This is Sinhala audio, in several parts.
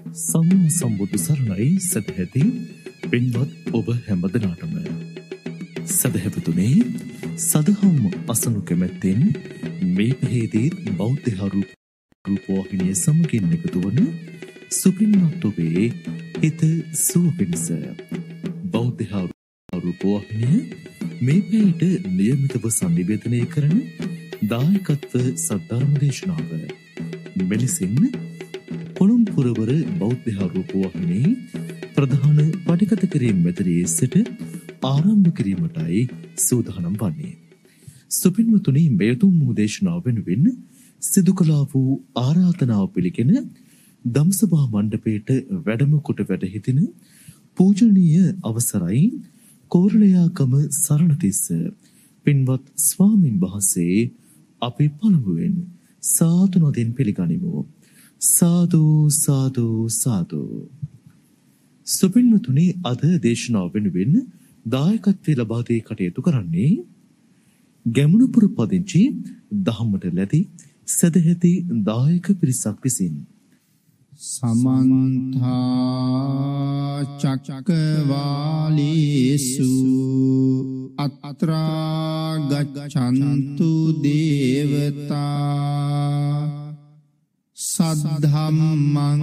සම්මා සම්බුදු සරණයි සදහැති පින්වත් ඔබ හැමදනාටම. සදහැපතුනේ සදහම් අසනු කැමැත්තෙන් මේ පහේදීත් බෞද්ධහරු රූපවාහිනිය සමගින් එකතු වන සුපින්වත් ඔබේ හිත සුව පිණිස බෞද්ධහරු රූපවාහිනිය මේ පැයට නියමිතව සංනිවේදනය කරන දායකත්ව සද්ධර්ම දේශනාව මෙලෙසින් කොළොම්පුරවර බෞද්ධ රූපවාහිනී ප්‍රධාන පටිගත කිරීම මෙතරයේ සිට ආරම්භ කිරීමටයි සූදානම් වන්නේ. සුපින්වතුනි මෙයතුම් වූ දේශනාව වෙනුවෙන් සිදු කළා වූ ආරාධනාව පිළිගෙන දම්සභා මණ්ඩපයට වැඩම කොට වැඩ හිටින පූජනීය අවසරයි කෝරළයාගම සරණතිස්ස පින්වත් ස්වාමින් වහන්සේ අපි පළමුවෙන් සාදු නදින් පිළිගනිමු. සාදු සාදු සාදු. සුපින්වතුනි අද දේශනාව වෙනුවෙන් දායකත්වයේ ලබා දී කටයුතු කරන්නේ ගැමුණුපුර පදිංචි දහමට ලැබි සදැහැති දායක පිරිසක් විසින් සමන්තා චක්කවාලේසු අත්‍රා ගච්ඡන්තු දේවතා සද්ධම්මං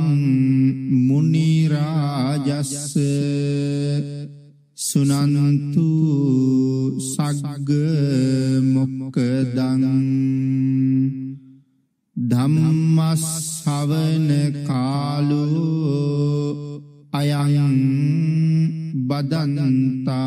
මුනි රාජස්ස සුනන්තු සග්ග මොක්කදං ධම්මස්සවන කාලෝ අයං බදන්තා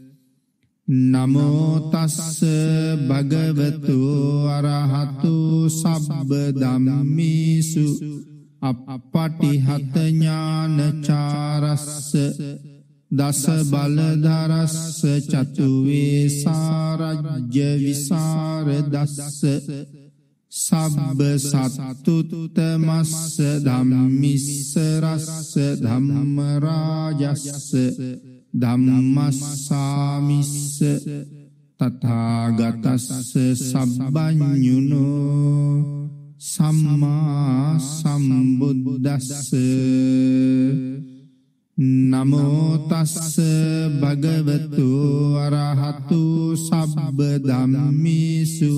නමෝතස්ස භගවතු අරහතු සබ්බ දම්මිසු අපපටිහතඥානචාරස්ස දස බලධරස්ස චතුවේ සාරජ්‍ය විසාර දස්ස සබ්බ සත්තුත්තමස්ස ධම්මිස්ස රස්ස ධම්මරාජස්ස ධම්මස්සාමිස්ස තථාගතස්ස සබ්බඥුනෝ සම්මා සම්බුද්දස්ස නමෝ තස්ස භගවතු අරහතු සබ්බ ධම්මේසු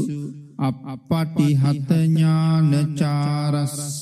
අපපටිහතඥානචාරස්ස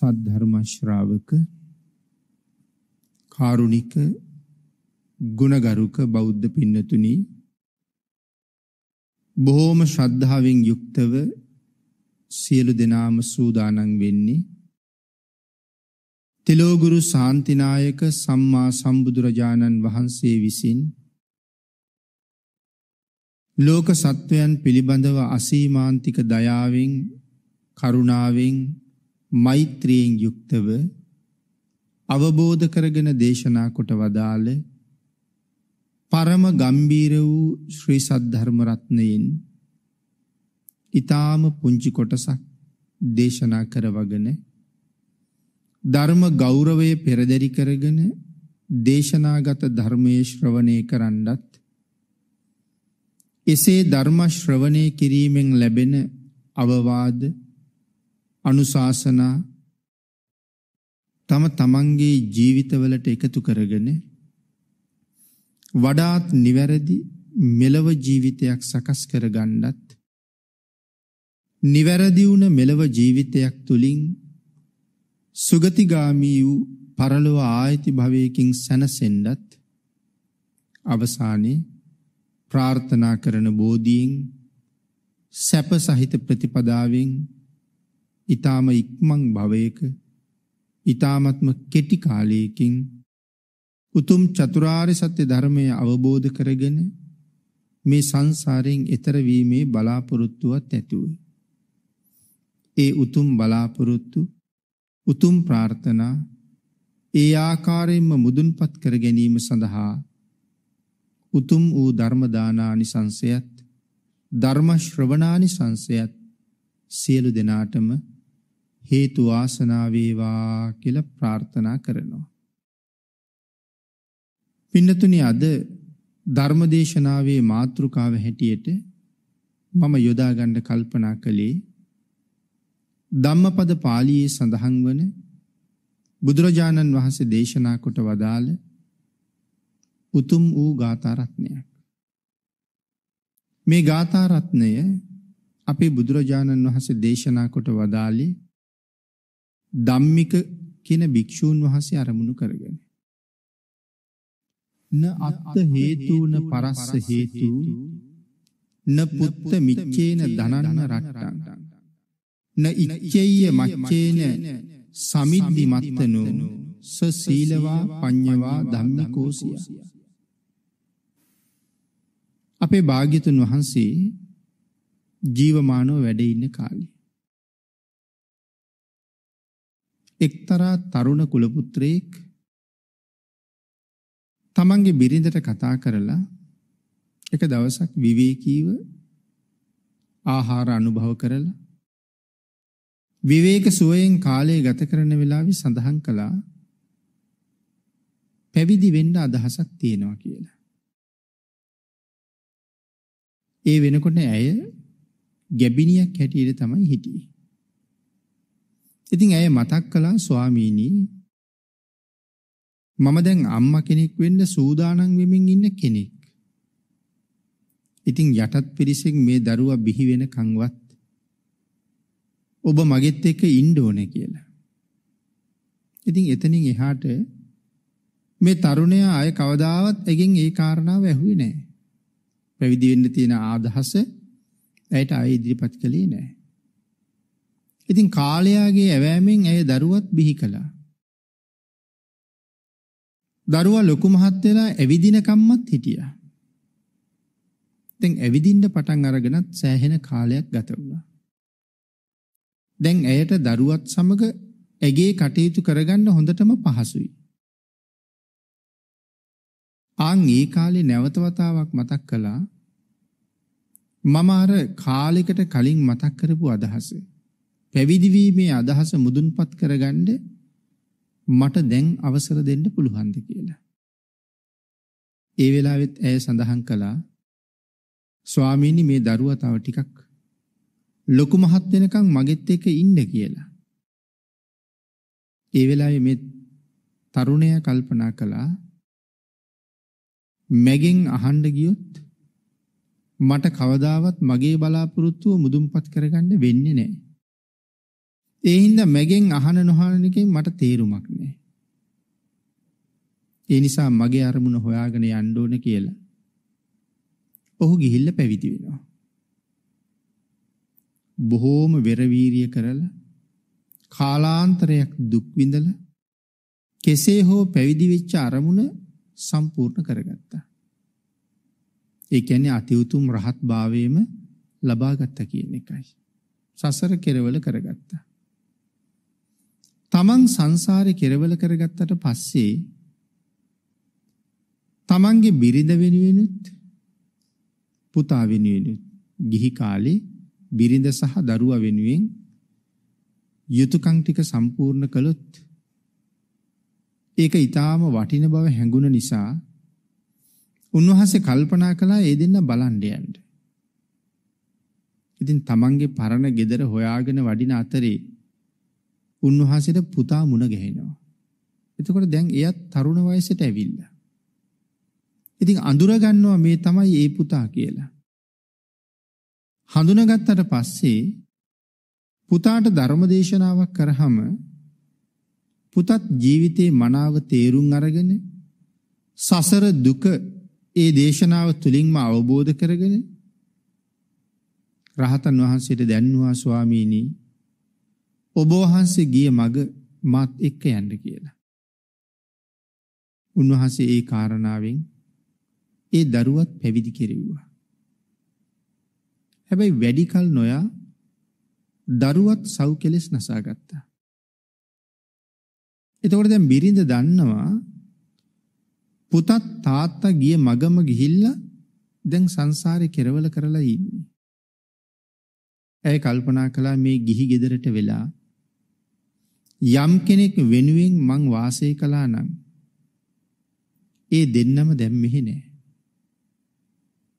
සද්ධර්ම ශ්‍රාවක කාරුණික ගුණගරුක බෞද්ධ පින්නතුනි බොහෝම ශ්‍රද්ධාවෙන් යුක්තව සියලු දෙනාම සූදානම් වෙන්නේ තෙලෝගුරු ශාන්තිනායක සම්මා සම්බුදුරජාණන් වහන්සේ විසින් ලෝක සත්වයන් පිළිබඳව අසීමාන්තික දයාවෙන් කරුණාවෙන් මෛත්‍රියෙන් යුක්තව අවබෝධ කරගෙන දේශනා කොට වදාළ පරම ගම්බීර වූ ශ්‍රී සද්ධර්මරත්නයෙන් ඉතාම පුංචි කොටසක් දේශනා කරවගෙන ධර්ම ගෞරවය පෙරදැරි කරගෙන දේශනාගත ධර්මය ශ්‍රවණය කරන්නත් එසේ ධර්ම ශ්‍රවණය කිරීමෙන් ලැබෙන අවවාද අනුශාසනා තම තමන්ගේ ජීවිතවලට එකතු කරගෙන වඩාත් නිවැරදි මෙලව ජීවිතයක් සකස් කර ගණ්ඩත් නිවැරදි වුණ මෙලව ජීවිතයක් තුළින් සුගතිගාමී වූ පරලොව ආයති භවයකින් සැනසෙන්ඩත් අවසානයේ ප්‍රාර්ථනා කරන බෝධීන් සැප සහිත ප්‍රතිපදාවෙන් ඊ타ම ඉක්මන් භවයක ඊ타මත්ම කෙටි කාලයකින් උතුම් චතුරාර්ය සත්‍ය ධර්මය අවබෝධ කරගෙන මේ සංසාරයෙන් එතර වීමේ බලාපොරොත්තුවත් ඇතුව. ඒ උතුම් බලාපොරොත්තු උතුම් ප්‍රාර්ථනා ඒ ආකාරයෙන්ම මුදුන්පත් කර ගැනීම සඳහා උතුම් වූ ධර්මදානානි සංසයත් ධර්ම ශ්‍රවණානි සංසයත් සියලු දෙනාටම හේතු වාසනා වේවා කියලා ප්‍රාර්ථනා කරනවා. පින්නතුනි අද ධර්මදේශනාවේ මාතෘකාව හැටියට මම යොදා ගන්න කල්පනා කළේ ධම්මපද පාළියේ සඳහන් වන බුදුරජාණන් වහන්සේ දේශනා කොට වදාළ උතුම් වූ ගාථාරත්නයක්. මේ ගාථාරත්නය අපේ බුදුරජාණන් වහන්සේ දේශනා කොට වදාළේ ධම්මික කියන භික්ෂූන් වහන්සේ අරමුණු කරගෙන. න අත්ත හේතුන පරස්ස හේතු න පුත්ත මිච්චේන ධනන්න රට්ටන්. න ඉච්චෙය්‍ය මච්චේන සමිද්ධි මත්තනු ස සීලවා පඤ්ඤවා ධම්මිකෝසිය. අපේ භාග්‍යතුන් වහන්සේ ජීවමානව වැඩ ඉන්න කාලේ. එක්තරා තරුණ කුලපුත්‍රයෙක් තමන්ගේ බිරිඳට කතා කරලා එක දවසක් විවේකීව ආහාර අනුභව කරලා විවේක සුවයෙන් කාලය ගත කරන වෙලාවේ සඳහන් කළා පැවිදි වෙන්න අදහසක් තියෙනවා කියලා. ඒ වෙනකොට ඇය ගැබිනියක් හැටියට තමයි හිටියේ. ඉතින් ඇය මතක් කළා ස්වාමීනි මම දැන් අම්මා කෙනෙක් වෙන්න සූදානම් වෙමින් ඉන්න කෙනෙක්. ඉතින් යටත් පිරිසෙන් මේ දරුවා බිහි වෙනකන්වත් ඔබ මගෙත් එක්ක ඉන්න ඕනේ කියලා. ඉතින් එතනින් එහාට මේ තරුණයා අය කවදාවත් එකින් ඒ කාරණාව ඇහුවේ නැහැ. පැවිදි වෙන්න තියෙන ආදහස ඇයට ආයෙ ඉදිරිපත් කළේ නැහැ. ඉතින් කාලයාගේ ඇවෑමෙන් ඇය දරුවත් බිහි කළා. දරුවා ලොකු මහත් වෙලා ඇවිදින කම්මත් හිටියා. දැන් ඇවිදින්න පටන් අරගෙනත් සෑහෙන කාලයක් ගත වුණා. දැන් ඇයට දරුවත් සමග ඇගේ කටයුතු කරගන්න හොඳටම පහසුයි. ආන් ඒ කාලේ නැවත වතාවක් මතක් කළා මම අර කාලෙකට කලින් මතක් කරපු අදහස පැවිදි වීමේ අදහස මුදුන්පත් කරගන්න මට දැන් අවසර දෙන්න පුළුවන්ද කියලා. ඒ වෙලාවෙත් ඇය සඳහන් කළා ස්වාමීනි මේ දරුවා තව ටිකක් ලොකු මහත් වෙනකන් මගෙත් එක්ක ඉන්න කියලා. ඒ වෙලාවේ මේ තරුණයා කල්පනා කළා මගෙන් අහන්න ගියොත් මට කවදාවත් මගේ බලාපොරොත්තුව මුදුන්පත් කරගන්න වෙන්නේ නැහැ. ඒ හින්දා මගෙන් අහන නොහන එකෙන් මට තේරුමක් නැහැ. ඒ නිසා මගේ අරමුණ හොයාගෙන යන්න ඕන කියලා. ඔහු ගිහිල්ලා පැවිදි වෙනවා. බොහෝම වෙරවීරිය කරලා කාලාන්තරයක් දුක් විඳලා කෙසේ හෝ පැවිදි වෙච්ච අරමුණ සම්පූර්ණ කරගත්තා. ඒ කියන්නේ අති උතුම් රහත් භාවයේම ලබා ගත්තා කියන එකයි. සසර කෙරවල කරගත්තා. තමන් සංසාරේ කෙරවල කරගත්තට පස්සේ තමන්ගේ බිරිඳ වෙනුවෙනුත් පුතා වෙනුවෙනුත් ගිහි කාලේ බිරිඳ සහ දරුවා වෙනුවෙන් යුතුයකම් ටික සම්පූර්ණ කළොත් ඒක ඊටාම වටින බව හැඟුණ නිසා උන්වහන්සේ කල්පනා කළා ඒ දෙන්න බලන්න යන්න. ඉතින් තමන්ගේ පරණ ගෙදර හොයාගෙන වඩින අතරේ උන්වහන්සේට පුතා මුණ ගැහෙනවා. එතකොට දැන් එයත් තරුණ වයසට ඇවිල්ලා. ඉතින් අඳුර ගන්නවා මේ තමයි ඒ පුතා කියලා. හඳුනගත්තට පස්සේ පුතාට ධර්ම දේශනාවක් කරාම පුතත් ජීවිතේ මනාව තේරුම් අරගෙන සසර දුක ඒ දේශනාව තුලින්ම අවබෝධ කරගෙන රහතන් වහන්සේට දැන්වා ස්වාමීනි ඔබ වහන්සේ ගිය මග මාත් එක්ක යන්න කියලා. උන්වහන්සේ ඒ කාරණාවෙන් ඒ දරුවත් පැවිදි කෙරෙව්වා. හැබැයි වැඩි කල නොයා දරුවත් සව් කෙලෙස් නසා ගත්තා. එතකොට දැන් බිරිඳ දන්නවා පුතත් තාත්තා ගිය මගම ගිහිල්ලා දැන් සංසාරේ කෙරවල කරලා ඉන්නේ. ඇය කල්පනා කළා මේ ගිහි ගෙදරට වෙලා යම් කෙනෙක් වෙනුවෙන් මං වාසය කළා නම් ඒ දෙන්නම දැන් මෙහෙ නෑ.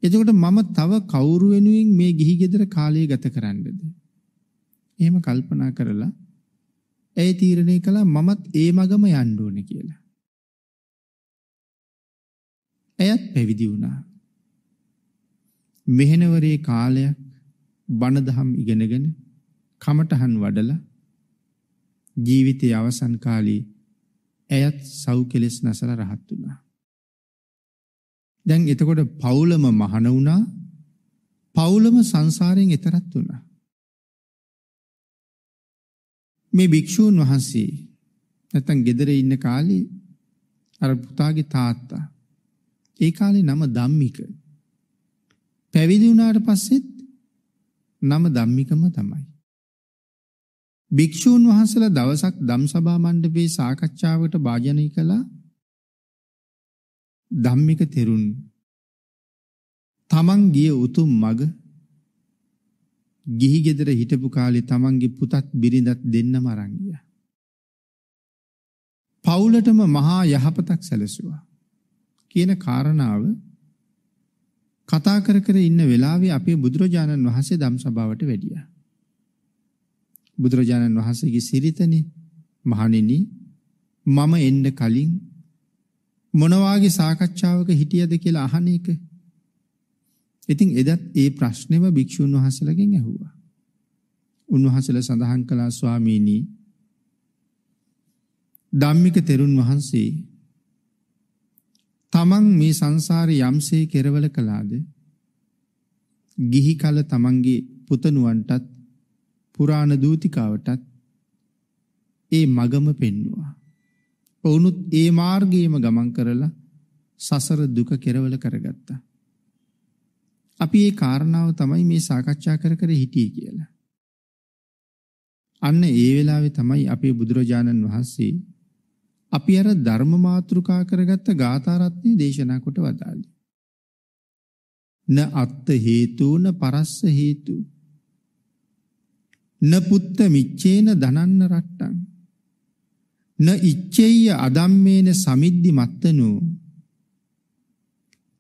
එතකොට මම තව කවුරු වෙනුවෙන් මේ ගිහි ගෙදර කාලය ගත කරන්නද? එහෙම කල්පනා කරලා ඇය තීරණය කළා මමත් ඒ මගම යන්න ඕනේ කියලා. ඇයත් පැවිදි වුණා. මෙහෙණවරේ කාලයක් බණ දහම් ඉගෙනගෙන කමටහන් වඩලා ජීවිතයේ අවසන් කාලේ ඇයත් සව් කෙලෙස් නැසලා රහත් වුණා. දැන් එතකොට පවුලම මහන වුණා පවුලම සංසාරයෙන් එතරත් වුණා. මේ භික්ෂූන් වහන්සේ නැත්තම් ගෙදර ඉන්න කාලේ අර පුතාගේ තාත්තා ඒ කාලේ නම ධම්මික පැවිදි වුණාට පස්සෙත් නම ධම්මිකම තමයි. භික්ෂූන් වහන්සේලා දවසක් ධම්සභා මණ්ඩපයේ සාකච්ඡාවකට භාජනය කළා ධම්මික තෙරුන් තමන් ගිය උතුම් මග ගිහි ගෙදර හිටපු කාලේ තමන්ගේ පුතත් බිරිඳත් දෙන්නම අරන් ගියා. පවුලටම මහා යහපතක් සැලසුවා. කියන කාරණාව කතා කර කර ඉන්න වෙලාවේ අපේ බුදුරජාණන් වහන්සේ ධම්සභාවට වැඩියා. බුදුරජාණන් වහන්සේගේ සිරිතනේ මහණෙනි මම එන්න කලින් මොනවාගේ සාකච්ඡාවක හිටියද කියලා අහන එක. ඉතින් එදත් ඒ ප්‍රශ්නෙම භික්ෂුන් වහන්සේලාගෙන් ඇහුවා. උන්වහන්සේලා සඳහන් කළා ස්වාමීනි ධම්මික තෙරුන් වහන්සේ තමන් මේ සංසාරේ යම්සේ කෙරවල කළාද ගිහි කල තමන්ගේ පුතණුවන්ටත් පුරාණ දූතිකාවටත් ඒ මගම පෙන්නවා. ඔවුනුත් ඒ මාර්ගයේම ගමන් කරලා සසර දුක කෙරවල කරගත්තා. අපි ඒ කාරණාව තමයි මේ සාකච්ඡා කර කර හිටියේ කියලා. අන්න ඒ වෙලාවේ තමයි අපේ බුදුරජාණන් වහන්සේ අපි අර ධර්ම මාතෘකා කරගත්ත ගාථාරත්නය දේශනා කොට වදාළේ. න අත්ත හේතුන පරස්ස හේතු. න පුත්ත මිච්චේන දනන්න රට්ටන්. න ඉච්චෙය අදම්මේන සමිද්ධි මත්තනෝ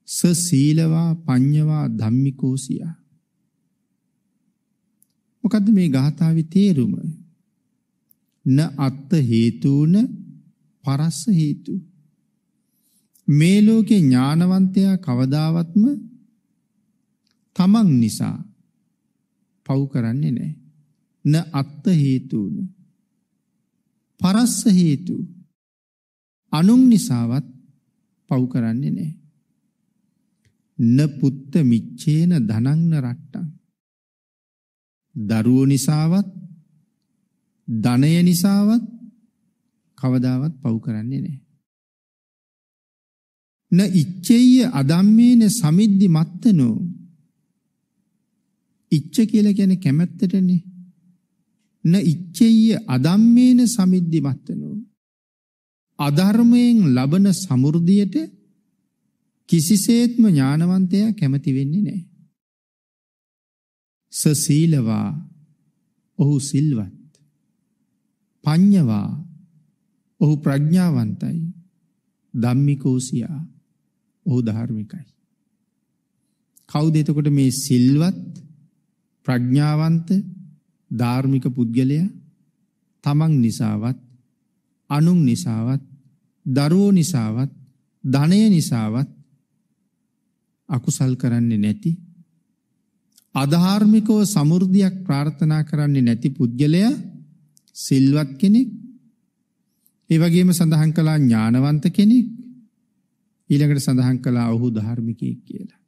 ස සීලවා පඤ්ඤවා ධම්මිකෝසියා. මොකද්ද මේ ගාථාවේ තේරුම? න අත්ත හේතුන පරස්ස හේතු. මේ ලෝකේ ඥානවන්තයා කවදාවත්ම තමන් නිසා පව් කරන්නේ නැහැ. න අත්ත හේතුන. පරස්ස හේතු. අනුන් නිසාවත් පව් කරන්නේ නැහැ. න පුත්ත මිච්චේන ධනංන රට්ටං. දරුවෝ නිසාවත් ධනය නිසාවත් කවදාවත් පව් කරන්නේ නැහැ. න ඉච්ඡෙය්‍ය අදම්මේන සමිද්ධි මත්තනෝ ඉච්ඡ කියලා කියන්නේ කැමැත්තටනේ. න ඉච්ඡෙය්‍ය අදම්මේන සමිද්ධි මත්තනෝ අධර්මයෙන් ලබන සමෘද්ධියට කිසිසේත්ම ඥානවන්තයා කැමති වෙන්නේ නැහැ. සසීලවා ඔහු සිල්වත්. පඤ්ඤවා ඔහු ප්‍රඥාවන්තයි. ධම්මිකෝසියා ඔහු ධාර්මිකයි. කවුද එතකොට මේ සිල්වත් ප්‍රඥාවන්ත ධාර්මික පුද්ගලයා තමන් නිසාවත් අනුන් නිසාවත් දරුවෝ නිසාවත් ධනය නිසාවත් අකුසල් කරන්නේ නැති අධාර්මිකව සමෘද්ධියක් ප්‍රාර්ථනා කරන්නේ නැති පුද්ගලයා සිල්වත් කෙනෙක් ඒ වගේම සඳහන් කළා ඥානවන්ත කෙනෙක් ඊළඟට සඳහන් කළා ඔහු ධාර්මිකයෙක් කියලා.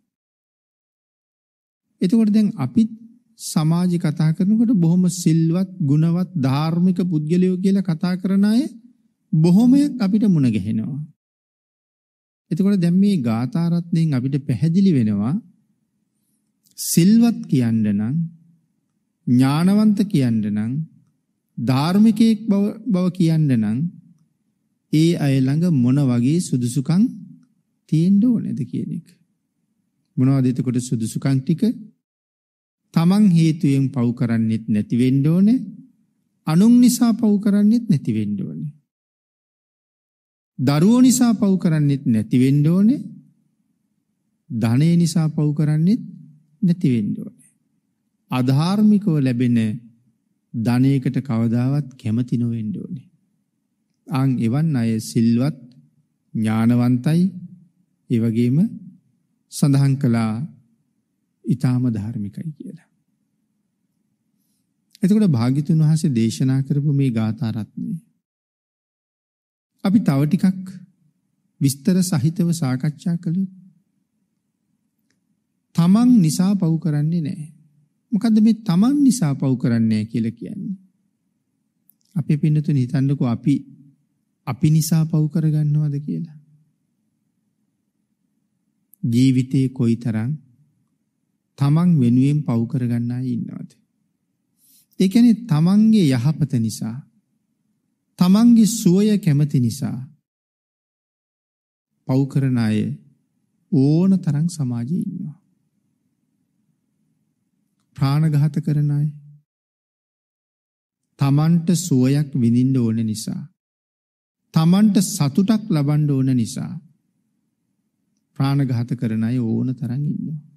එතකොට දැන් අපිත් සමාජي කතා කරනකොට බොහොම සිල්වත් ගුණවත් ධාර්මික පුද්ගලයෝ කියලා කතා කරන අය බොහොමයක් අපිට මුණ ගැහෙනවා. එතකොට දැන් මේ ගාථාරත්නයෙන් අපිට පැහැදිලි වෙනවා සිල්වත් කියන්න නම් ඥානවන්ත කියන්න නම් ධාර්මිකයෙක් බව කියන්න නම් ඒ අය ළඟ මොන වගේ සුදුසුකම් තියෙන්න ඕනේද කියන එක. මොනවද එතකොට සුදුසුකම් ටික? තමන් හේතුයෙන් පව් කරන්නෙත් නැති වෙන්න ඕනේ. අනුන් නිසා පව් කරන්නෙත් නැති වෙන්න ඕනේ. දරුවෝ නිසා පව් කරන්නෙත් නැති වෙන්න ඕනේ. ධනය නිසා පව් කරන්නෙත් නැති වෙන්න ඕනේ. අධාර්මිකව ලැබෙන ධනයකට කවදාවත් කැමති නොවෙන්න ඕනේ. අන් එවන් අය සිල්වත් ඥානවන්තයි ඒ වගේම සඳහන් කළා ඊටාම ධාර්මිකයි කියලා. එතකොට භාග්‍යතුන් වහන්සේ දේශනා කරපු මේ ගාථා රත්නේ අපි තව ටිකක් විස්තර සහිතව සාකච්ඡා කළොත් තමන් නිසා පව් කරන්නේ නැහැ. මොකද්ද මේ තමන් නිසා පව් කරන්නේ කියලා කියන්නේ? අපේ පින්නතුන් හිතන්නකෝ අපි අපි නිසා පව් කරගන්නවද කියලා. ජීවිතේ කොයිතරම් තමන් වෙනුවෙන් පව් කරගන්න අය ඉන්නවද? ඒ කියන්නේ තමන්ගේ යහපත නිසා තමන්ගේ සුවය කැමති නිසා පව් කරන අය ඕන තරම් සමාජයේ ඉන්නවා. ප්‍රාණඝාත කරන අය තමන්ට සුවයක් විඳින්න ඕන නිසා තමන්ට සතුටක් ලබන්න ඕන නිසා ප්‍රාණඝාත කරන අය ඕන තරම් ඉන්නවා.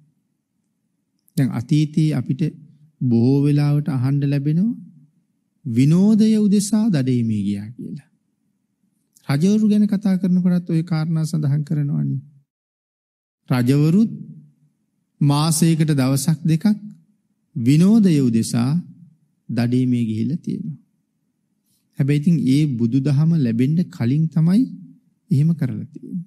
දැන් අතීතයේ අපිට බොහෝ වෙලාවට අහන්න ලැබෙනවා විනෝදය උදෙසා දඩේමී ගියා කියලා. රජවරු ගැන කතා කරනකොටත් ওই කාරණා සඳහන් කරනවානේ. රජවරුත් මාසයකට දවසක් දෙකක් විනෝදය උදෙසා දඩේමේ ගිහිල්ලා තියෙනවා. හැබැයි ඉතින් ඒ බුදුදහම ලැබෙන්න කලින් තමයි එහෙම කරලා තියෙන්නේ.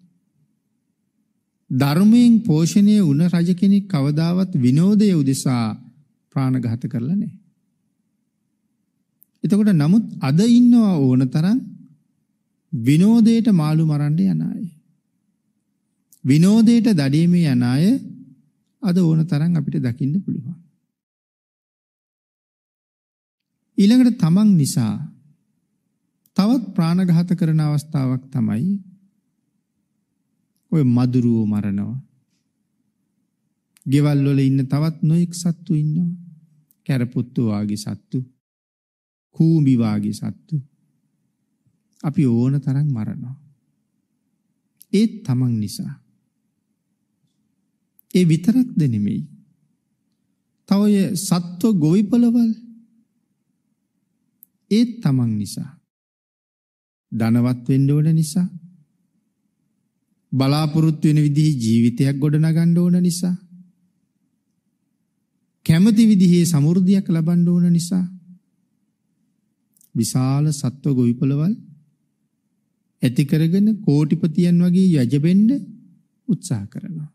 ධර්මයෙන් පෝෂණය වුණ රජ කෙනෙක් කවදාවත් විනෝදය උදෙසා ප්‍රාණඝාත කරලා නැහැ. එතකොට නමුත් අද ඉන්නවා ඕන තරම් විනෝදයට මාළු මරන්න යන අය. විනෝදයට දඩීමේ යන අය අද ඕන තරම් අපිට දකින්න පුළුවන්. ඊළඟට තමන් නිසා තවත් ප්‍රාණඝාත කරන අවස්ථාවක් තමයි ඔය මදුරුවෝ මරනවා. ගෙවල් වල ඉන්න තවත් නොයෙක් සත්තු ඉන්නවා. කැරපොත්තු වාගේ සත්තු, කූඹි වාගේ සත්තු. අපි ඕන තරම් මරනවා. ඒත් තමන් නිසා. ඒ විතරක්ද නෙමෙයි. තව සත්ව ගොවිපළවල් ඒත් තමන් නිසා. ධනවත් වෙන්න ඕන නිසා බලාපොරොත්තු වෙන විදිහේ ජීවිතයක් ගොඩනගන්න ඕන නිසා කැමති විදිහේ සමෘද්ධියක් ලබන්න ඕන නිසා විශාල සත්ව ගොවිපළවල් ඇති කරගෙන කෝටිපතියන් වගේ යජබෙන්න උත්සාහ කරනවා.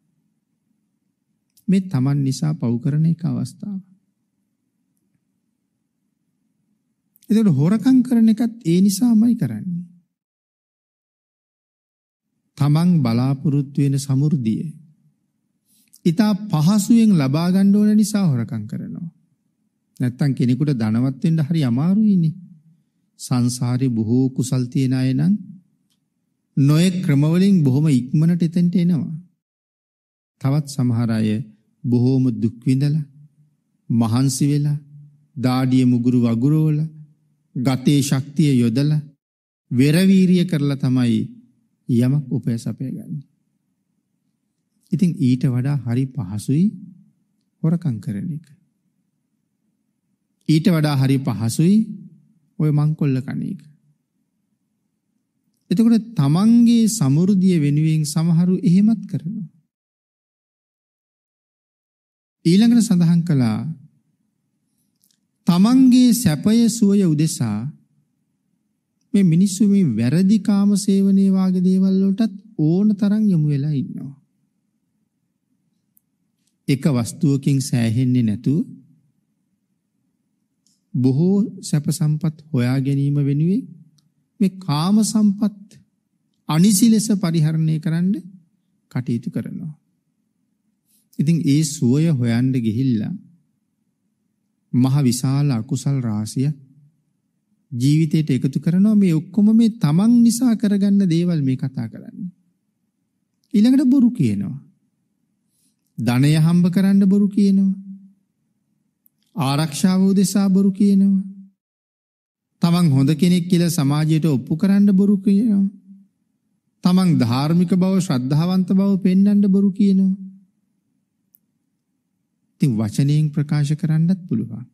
මේ Taman නිසා පව් කරන එක අවස්ථාව. එතකොට හොරකම් කරන එකත් ඒ නිසාමයි කරන්නේ. තමන් බලාපොරොත්තු වෙන සමෘද්ධිය ඊතා පහසුවෙන් ලබා ගන්න ඕන නිසා හොරකම් කරනවා. නැත්තම් කෙනෙකුට ධනවත් වෙන්න හරි අමාරුයිනේ. සංසාරේ බොහෝ කුසල් තියන අය නම් නොයෙක් ක්‍රමවලින් බොහොම ඉක්මනට එතෙන්ට එනවා. තවත් සමහර අය බොහෝම දුක් විඳලා මහන්සි වෙලා දාඩිය මුගුරු වගුරෝල ගතේ ශක්තිය යොදලා වෙරවීරිය කරලා තමයි යමක් උපය සපය ගන්න. ඉතින් ඊට වඩා හරි පහසුයි හොරකං කරන එක. ඊට වඩා හරි පහසුයි ඔය මංකොල්ල කනේක. එතකොට තමන්ගේ සමුරුදිය වෙනුවෙන් සමහරු එහෙමත් කරනවා. ඊළඟට සඳහන් කළා තමන්ගේ සැපය සුවය උදෙසා මේ මිනිස්සු මේ වැරදි කාම සේවනයේ වාගේ දේවල් වලටත් ඕන තරම් යොමු වෙලා ඉන්නවා. එක වස්තුවකින් සෑහෙන්නේ නැතුව බොහෝ සැප සම්පත් හොයා ගැනීම වෙනුවෙන් මේ කාම සම්පත් අනිසි ලෙස පරිහරණය කරන්න කටයුතු කරනවා. ඉතින් ඒ සුවය හොයන්න ගිහිල්ලා මහ විශාල අකුසල් රාශිය ජීවිතයට එකතු කරනවා මේ ඔක්කොම මේ තමන් නිසා කරගන්න දේවල් මේ කතා කරන්නේ. ඊළඟට බොරු කියනවා. ධනය හම්බ කරන්න බොරු කියනවා. ආරක්ෂාව උදෙසා බොරු කියනවා. තමන් හොඳ කෙනෙක් කියලා සමාජයට ඔප්පු කරන්න බොරු කියනවා. තමන් ධාර්මික බව ශ්‍රද්ධාවන්ත බව පෙන්වන්න බොරු කියනවා. ඉතින් වචනයෙන් ප්‍රකාශ කරන්නත් පුළුවන්.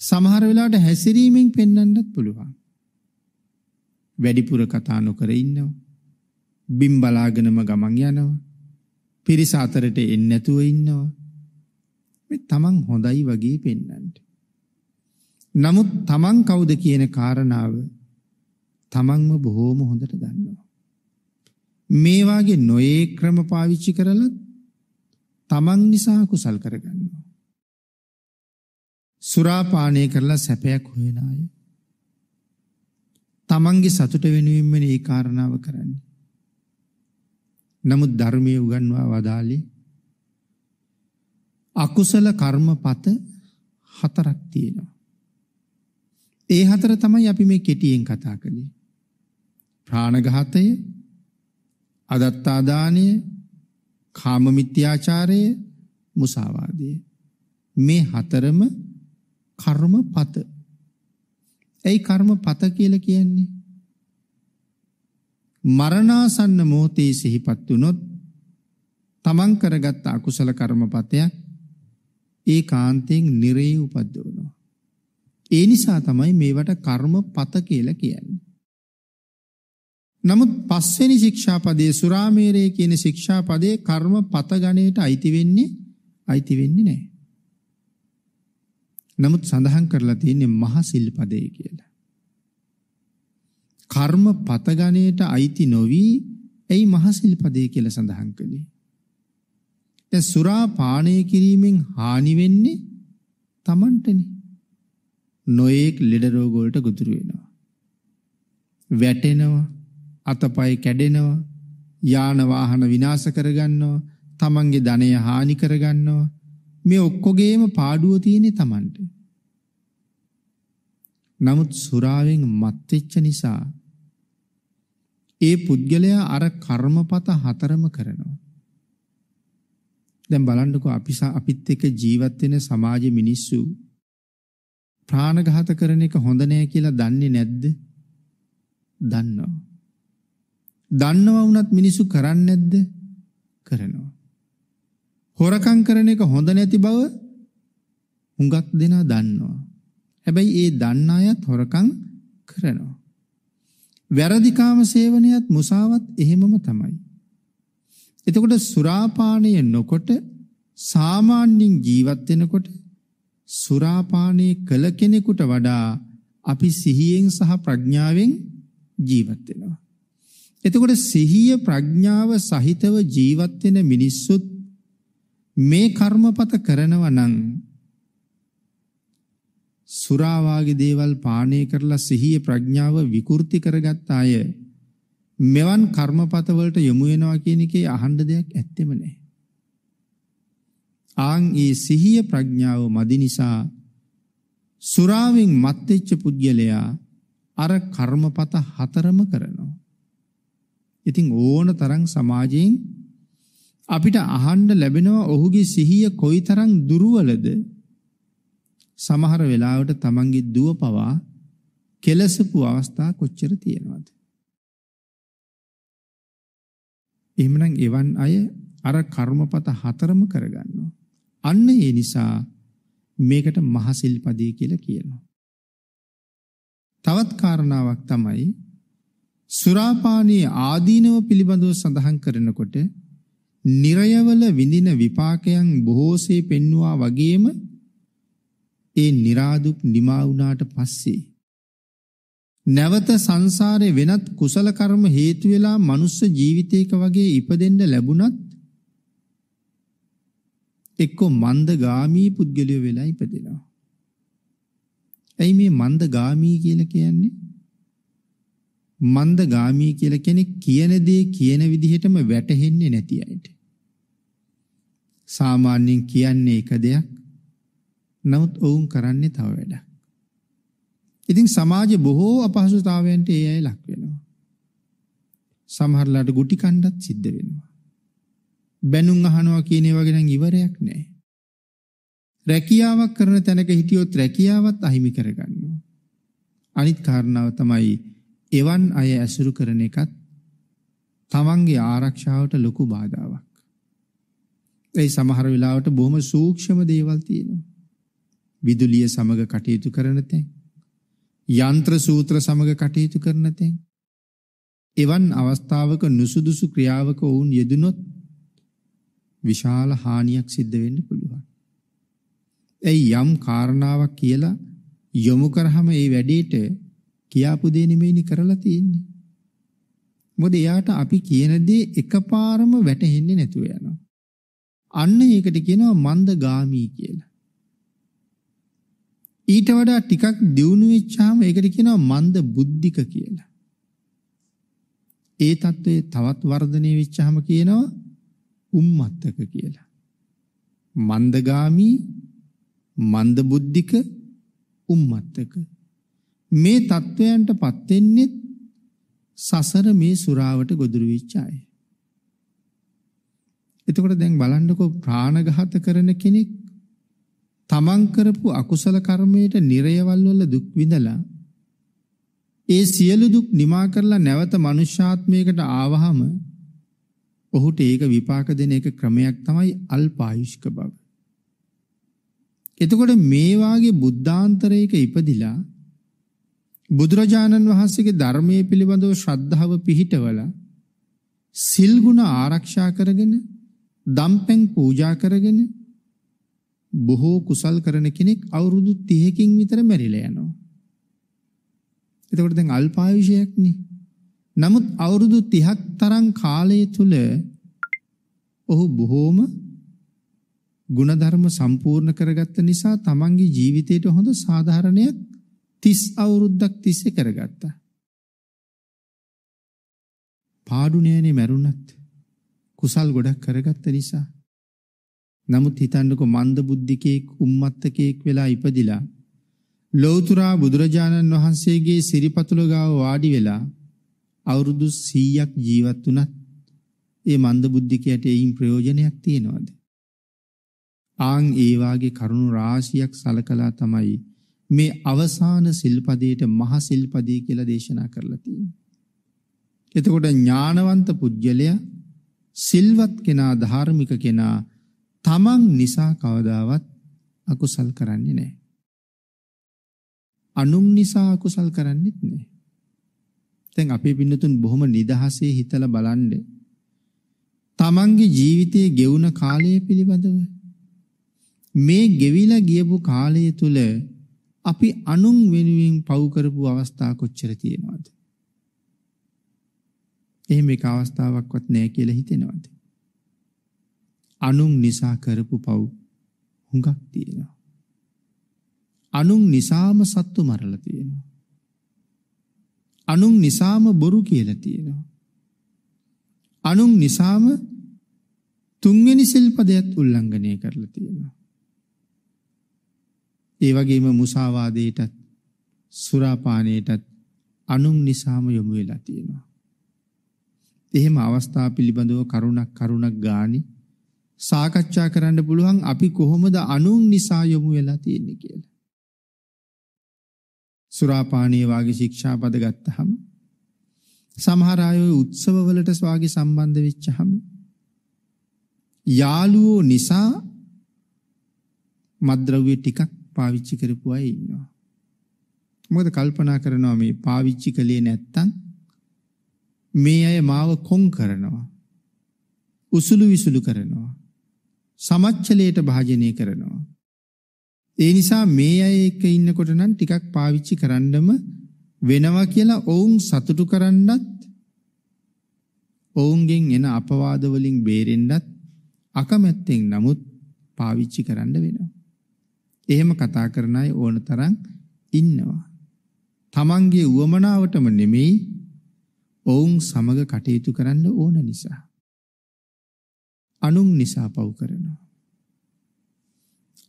සමහර වෙලාවට හැසිරීමෙන් පෙන්වන්නත් පුළුවන්. වැඩිපුර කතා නොකර ඉන්නවා. බිම් බලාගෙනම ගමන් යනවා. පිරිස අතරට එන්නේ නැතුව ඉන්නවා. මේ තමන් හොඳයි වගේ පෙන්වන්න. නමුත් තමන් කවුද කියන කාරණාව තමන්ම බොහෝම හොඳට දන්නවා. මේ වාගේ නොයේ ක්‍රම පාවිච්චි කරලත් තමන් නිසා කුසල් කරගන්නවා. සුරාපානය කරලා සැපයක් හොයන අය. තමන්ගේ සතුට වෙනුවෙන්මන ඒ කාරණාව කරන්නේ. නමුත් ධර්මය උගන්වා වදාලේ අකුසල කර්ම පත හතරක් තියෙනවා. ඒ හතර තමයි අපි මේ කෙටියෙන් කතා කළේ. ප්‍රාණඝාතය අදත්තාදානය කාමමිත්‍යාචාරය මුසාවාදය. මේ හතරම කර්ම පත. ඇයි කර්ම පත කියල කියන්නේ. මරණාසන්න මෝතේ සිහිපත් වනොත් තමන් කරගත්ත අකුසල කර්මපතයක් ඒ කාන්තයෙන් නිරේ උපද්දවනවා. ඒ නිසා තමයි මේවට කර්ම පත කියල කියන්නේ. නමුත් පස්වෙනි ශික්ෂාපදේ සුරාමේරය කියන ශික්ෂාපදේ කර්ම පත ගණයට අයිතිවෙන්නේ අයිතිවෙන්නේ නෑ. නමුත් සඳහන් කරලා තියන්නේ මහසිල් පදය කියලා. කර්ම පතගණයට අයිති නොවී ඇයි මහසිල් පදය කියල සඳහන් කළේ. සුරා පානය කිරීමෙන් හානිවෙන්නේ තමන්ටන නොයෙක් ලෙඩරෝගෝල්ට ගුතුරු වෙනවා. වැටෙනවා අතපයි කැඩෙනවා යානවාහන විනාස කරගන්නවා තමන්ගේ ධනය හානි කරගන්නවා මේ ඔක්කොගේම පාඩුව තියෙනෙ තමන්ට. නමුත් සුරාවෙන් මත්වෙච්ච නිසා ඒ පුද්ගලයා අර කර්මපත හතරම කරනවා. දැන් බලන්නකො අපිසා අපිත් එක ජීවත්වෙන සමාජ මිනිස්සු ප්‍රාණඝාත කරන එක හොඳ නෑ කියලා දන්නේ නැද්ද? දන්නවා. දන්නවා වුණත් මිනිස්සු කරන්නේ නැද්ද? කරනවා. හොරකම් කරන එක හොඳ නැති බව හුඟක් දෙනා දන්නවා. හැබැයි ඒ දන්න අයත් හොරකම් කරනවා. වැරදිකාම සේවනයත් මුසාවත් එහෙමම තමයි. එතකොට සුරාපානය නොකොට සාමාන්‍යින් ජීවත්වෙනකොට සුරාපානය කළ කෙනෙකුට වඩා අපි සිහියෙන් සහ ප්‍රඥාවෙන් ජීවත්වෙනවා. එතකොට සිහිය ප්‍රඥාව සහිතව ජීවත්වෙන මිනිස්සුත් මේ කර්මපත කරනව නං සුරාවාගේ දේවල් පානය කරලා සිහිය ප්‍රඥාව විකෘති කරගත් අය මෙවන් කර්මපතවලට යොමුවෙනවා කියන එකේ අහන්ඩ දෙයක් ඇත්තෙම නෑ. ආං ඒ සිහිය ප්‍රඥාව මදි නිසා සුරාවෙන් මත්තෙච්ච පුද්ගලයා අර කර්මපත හතරම කරනවා. ඉතින් ඕන තරං සමාජයෙන් අපිට අහන්ඩ ලැබෙනවා ඔහුගේ සිහිය කොයි තරං දුරුවලද සමහර වෙලාවට තමන්ගේ දුව පවා කෙලසපු අවස්ථා කොච්චර තියෙනවාද. එමනම් එවන් අය අර කර්මපත හතරම කරගන්නවා. අන්න ඒ නිසා මේකට මහසිල් පදී කියල කියනවා. තවත් කාරණාවක් තමයි සුරාපානයේ ආදීනව පිළිබඳව සඳහන් කරනකොට නිරයවල විඳින විපාකයන් බොහෝසේ පෙන්නවා වගේම ඒ නිරාදුක් නිමාවුනාට පස්සේ. නැවත සංසාරය වෙනත් කුසල කර්ම හේතු වෙලා මනුස්ස ජීවිතයක වගේ ඉපදෙන්ඩ ලැබුණත් එක්කො මන්ද ගාමී පුද්ගලයෝ වෙලා ඉපදෙනවා. ඇයි මේ මන්ද ගාමී කියල කියන්නේ මන්ද ගාමී කියල කෙනෙක් කියන දේ කියන විදිහටම වැටහෙන්නේ නැති අයට. සාමාන්‍යයෙන් කියන්නේ එක දෙයක් නමුත් ඔවුන් කරන්නේ තව වැඩ. ඉතින් සමාජ බොහෝ අපහසුතාවයන්ට ඒ අය ලක් වෙනවා. සමහරලාට ගුටි කණ්ඩත් සිද්ධ වෙනවා. බැනුම් අහනවා කියනේ වගෙන ඉවරයක් නෑ. රැකියාවක් කරන තැනක හිටියොත් රැකියාවත් අහිමි කරගන්නවා. අනිත් කාරණාව තමයි එවන් අය ඇසුරු කරන එකත් තමන්ගේ ආරක්ෂාවට ලොකු බාධාවක්. ඒ සමහර වෙලාවට බොහොම සූක්ෂම දේවල් තියෙනවා. විදුලිය සමග කටයුතු කරන තැන්. යන්ත්‍ර සූත්‍ර සමග කටයුතු කරන තැන්. එවන් අවස්ථාවක නුසුදුසු ක්‍රියාවක ඔවුන් යෙදුනොත් විශාල හානියක් සිද්ධ වෙන්න පුළුවන්. ඇයි යම් කාරණාවක් කියලා යොමු කරහම ඒ වැඩේට කියාපු දේ නෙමෙයිනි කරලා තියෙන්නේ. මොකද එයාට අපි කියන දේ එකපාරම වැටහෙන්නේ නැතුව යනවා. අන්න ඒකට කියනවා මන්දගාමී කියලා. ඊට වඩා ටිකක් දියුණු වෙච්චාම ඒකට කියනවා මන්ද බුද්ධික කියලා. ඒ తත්වයේ තවත් වර්ධනය වෙච්චාම කියනවා උම්මත්තක කියලා. මන්දගාමී මන්ද බුද්ධික උම්මත්තක මේ තත්ත්වයන්ට පත්වෙන්නේ සසර මේ සුරාවට ගොදුරු වෙච්ච අය. එතකොට දැන් බලන්නකෝ ප්‍රාණඝාත කරන කෙනෙක් තමන් කරපු අකුසල කර්මයට නිරයවල් වල දුක් විඳලා ඒ සියලු දුක් නිමා කරලා නැවත මනුෂ්‍යාත්මයකට ආවහම ඔහුට ඒක විපාක දෙන එක ක්‍රමයක් තමයි අල්පායුෂ්ක බව. එතකොට මේ වාගේ බුද්ධාන්තරයක ඉපදිලා බුදුරජාණන් වහන්සේගේ ධර්මයේ පිළිබඳව ශ්‍රද්ධාව පිහිටවලා සිල් ගුණ ආරක්ෂා කරගෙන දම්පැන් පූජා කරගෙන බොහෝ කුසල් කරන කෙනෙක් අවුරුදු 30කින් විතර මැරිලා යනවා. එතකොට දැන් අල්පායුෂයක්නේ. නමුත් අවුරුදු 30ක් තරම් කාලය තුල ඔහු බොහෝම ගුණධර්ම සම්පූර්ණ කරගත්ත නිසා තමන්ගේ ජීවිතයට හොඳ සාධාරණයක් 30 අවුරුද්දක් තිස්සේ කරගත්තා. පාඩු නෑනේ මැරුණත් කුසල් ගොඩක් කරගත්ත නිසා. නමුත් හිතන්නකො මන්ද බුද්ධිකයෙක් උම්මත්තකයෙක් වෙලා ඉපදිලා ලෞතුරා බුදුරජාණන් වහන්සේගේ සිරිපතුල ගාව වාඩි වෙලා අවුරුදු 100ක් ජීවත් වුණත් ඒ මන්ද බුද්ධිකයට එයින් ප්‍රයෝජනයක් තියෙනවද? ආන් ඒ වාගේ කරුණු රාශියක් සලකලා තමයි මේ අවසාන සිල්පදයට මහ සිල්පදී කියලා දේශනා කරලා තියෙන්නේ. එතකොට ඥානවන්ත පුජ්‍යලයා සිල්වත් කෙනා ධාර්මික කෙනා තමන් නිසා කවදාවත් අකුසල් කරන්නේ නැහැ. අනුන් නිසා අකුසල් කරන්නෙත් නැහැ. දැන් අපේ පින්නතුන් බොහොම නිදහසේ හිතලා බලන්න තමන්ගේ ජීවිතයේ ගෙවුන කාලය පිළිබඳව මේ ගෙවිලා ගියපු කාලය තුල අපි අනුන් වෙනුවෙන් පව් කරපු අවස්ථා කොච්චර තියෙනවද? එහෙම එක අවස්ථාවක්වත් නැහැ කියලා හිතෙනවද? අනුන් නිසා කරපු පව් හුඟක් තියෙනවා. අනුන් නිසාම සත්තු මරලා තියෙනවා. අනුන් නිසාම බොරු කියලා තියෙනවා. අනුන් නිසාම තුන්වෙනි සිල්පදයක් උල්ලංඝනය කරලා තියෙනවා. ඒ වගේම මුසාවාදයටත් සුරාපානයටත් අනුන් නිසාම යොමු වෙලා තියෙනවා. එහෙම අවස්ථා පිළිබඳව කරුණක් කරුණක් ගානි සාකච්ඡා කරන්න පුළුවන් අපි කොහොමද අනුන් නිසා යොමු වෙලා තියෙන්නේ කියලා. සුරාපානයේ වාගේ ශික්ෂාපද ගත්තහම සමහර අය උත්සවවලට ස්වාගේ සම්බන්ධ වෙච්චහම යාළුවෝ නිසා මද්ද්‍රව්‍ය ටිකක් පාවිච්චි කරපු අය ඉන්නවා. මොකද කල්පනා කරනවා මේ පාවිච්චි කළේ නැත්තම් මේ අය මාව කොන් කරනවා. උසුළු විසුළු කරනවා. සමච්චලයට භාජනය කරනවා. ඒ නිසා මේ අය එක්ක ඉන්නකොට නම් ටිකක් පාවිච්චි කරන්නම වෙනවා කියලා ඔවුන් සතුටු කරන්නත් ඔවුන්ගෙන් එන අපවාද වලින් බේරෙන්නත් අකමැත්තෙන් නමුත් පාවිච්චි කරන්න වෙනවා. එහෙම කතා කරන අය ඕන තරම් ඉන්නවා. තමන්ගේ උවමනාවටම නෙමෙයි ඔවුන් සමග කටයුතු කරන්න ඕන නිසා. අනුන් නිසා පව් කරනවා.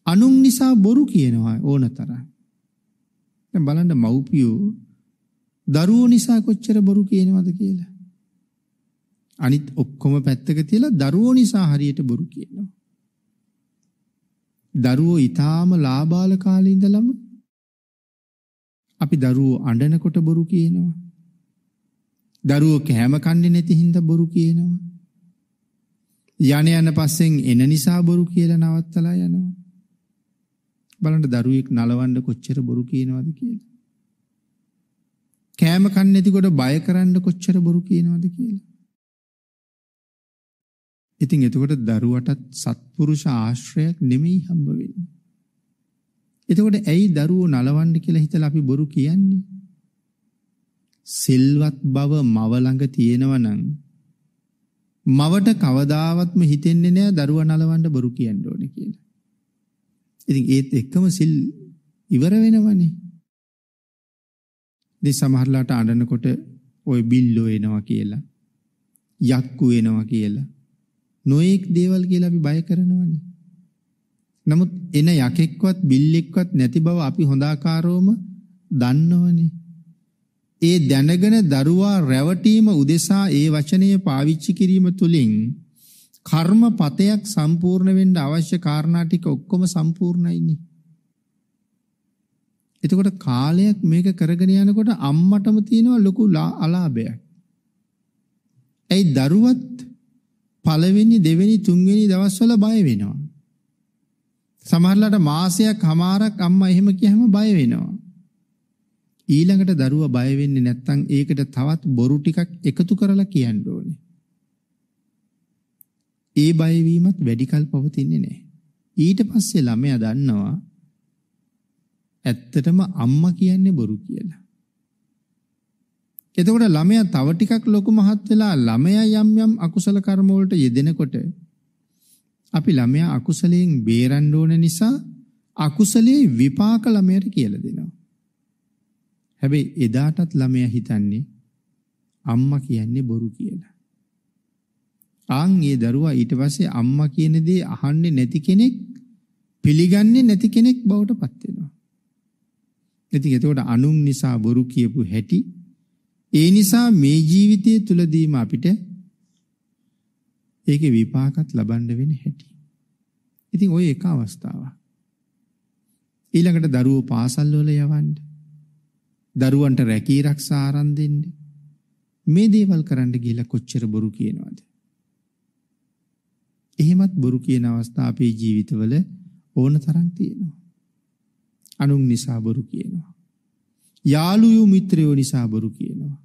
අනුන් නිසා බොරු කියනවා ඕන තරම්. දැන් බලන්න මව්පියෝ දරුවෝ නිසා කොච්චර බොරු කියනවද කියලා. අනිත් ඔක්කොම පැත්තක තියලා දරුවෝ නිසා හරියට බොරු කියනවා. දරුවෝ ඊටාම ලාබාල කාලේ ඉඳලම අපි දරුවෝ අඬනකොට බොරු කියනවා. දරුවෝ කෑම කන්නේ නැති හින්දා බොරු කියනවා. යන යන පස්සෙන් එන නිසා බොරු කියලා නවත්තලා යනවා. බලන්න දරුවෙක් නලවන්න කොච්චර බොරු කියනවද කියලා. කෑම කන්නේ නැතිකොට බය කරන්න කොච්චර බොරු කියනවද කියලා. ඉතින් එතකොට දරුවටත් සත්පුරුෂ ආශ්‍රයක් නෙමෙයි හම්බ වෙන්නේ. එතකොට ඇයි දරුවෝ නලවන්න කියලා හිතලා අපි බොරු කියන්නේ? සිල්වත් බව මව ළඟ තියෙනවා නම් මවට කවදාවත්ම හිතෙන්නේ නෑ දරුවා නලවන්න බොරු කියන්න ඕනේ කියලා. ඉතින් ඒත් එක්කම සිල් ඉවර වෙනවනේ. ඉතින් සමහරලාට අඬනකොට ওই බිල්ලෝ එනවා කියලා යක්කු එනවා කියලා නොයෙක් දේවල් කියලා අපි බය කරනවනේ. නමුත් එන යකෙක්වත් බිල්ලෙක්වත් නැති බව අපි හොඳාකාරවම දන්නවනේ. ඒ දැනගෙන දරුවා රැවටීම උදෙසා ඒ වචනය පාවිච්චි කිරීම තුළින් කර්ම පතයක් සම්පූර්ණ වෙන්න අවශ්‍ය කාරණා ටික ඔක්කොම සම්පූර්ණයිනේ. එතකොට කාලයක් මේක කරගෙන යනකොට අම්මටම තියෙනවා ලොකු අලාභයක්. ඇයි දරුවත් පළවෙනි දෙවෙනි තුන්වෙනි දවස්වල බය වෙනවා. සමහරලාට මාසයක් හමාරක් අම්මා එහෙම කියහම බය වෙනවා. ඊළඟට දරුවා බය වෙන්නේ නැත්නම් ඒකට තවත් බොරු ටිකක් එකතු කරලා කියන්න ඕනේ. ඒ බයවීමත් වැඩි කල් පවතින්නේ නැහැ. ඊට පස්සේ ළමයා දන්නවා ඇත්තටම අම්මා කියන්නේ බොරු කියලා. එතකොට ළමයා තව ටිකක් ලොකු මහත් වෙලා ළමයා යම් යම් අකුසල කර්ම වලට යෙදෙනකොට අපි ළමයා අකුසලයෙන් බේරන්න ඕන නිසා අකුසලයේ විපාක ළමයට කියලා දෙනවා. හැබැයි එදාටත් ළමයා හිතන්නේ අම්මා කියන්නේ බොරු කියලා. ආන් ඒ දරුවා ඊට පස්සේ අම්මා කියන දේ අහන්නේ නැති කෙනෙක් පිළිගන්නේ නැති කෙනෙක් බවට පත් වෙනවා. ඉතින් එතකොට අනුන් නිසා බොරු කියපු හැටි ඒ නිසා මේ ජීවිතය තුලදීම අපිට ඒකේ විපාකත් ලබන්න වෙන හැටි. ඉතින් ওই එක අවස්ථාවක්. ඊළඟට දරුවෝ පාසල් වල යවන්න. දරුවන්ට රැකී ආරක්ෂා ආරන් දෙන්න. මේ දේවල් කරන්න ගිහිල්ලා කොච්චර බොරු කියනවද? එහෙමත් බොරු කියන අවස්ථා අපේ ජීවිතවල ඕන තරම් තියෙනවා. අනුන් නිසා බොරු කියනවා. යාළුයෝ මිත්‍රයෝ නිසා බොරු කියනවා.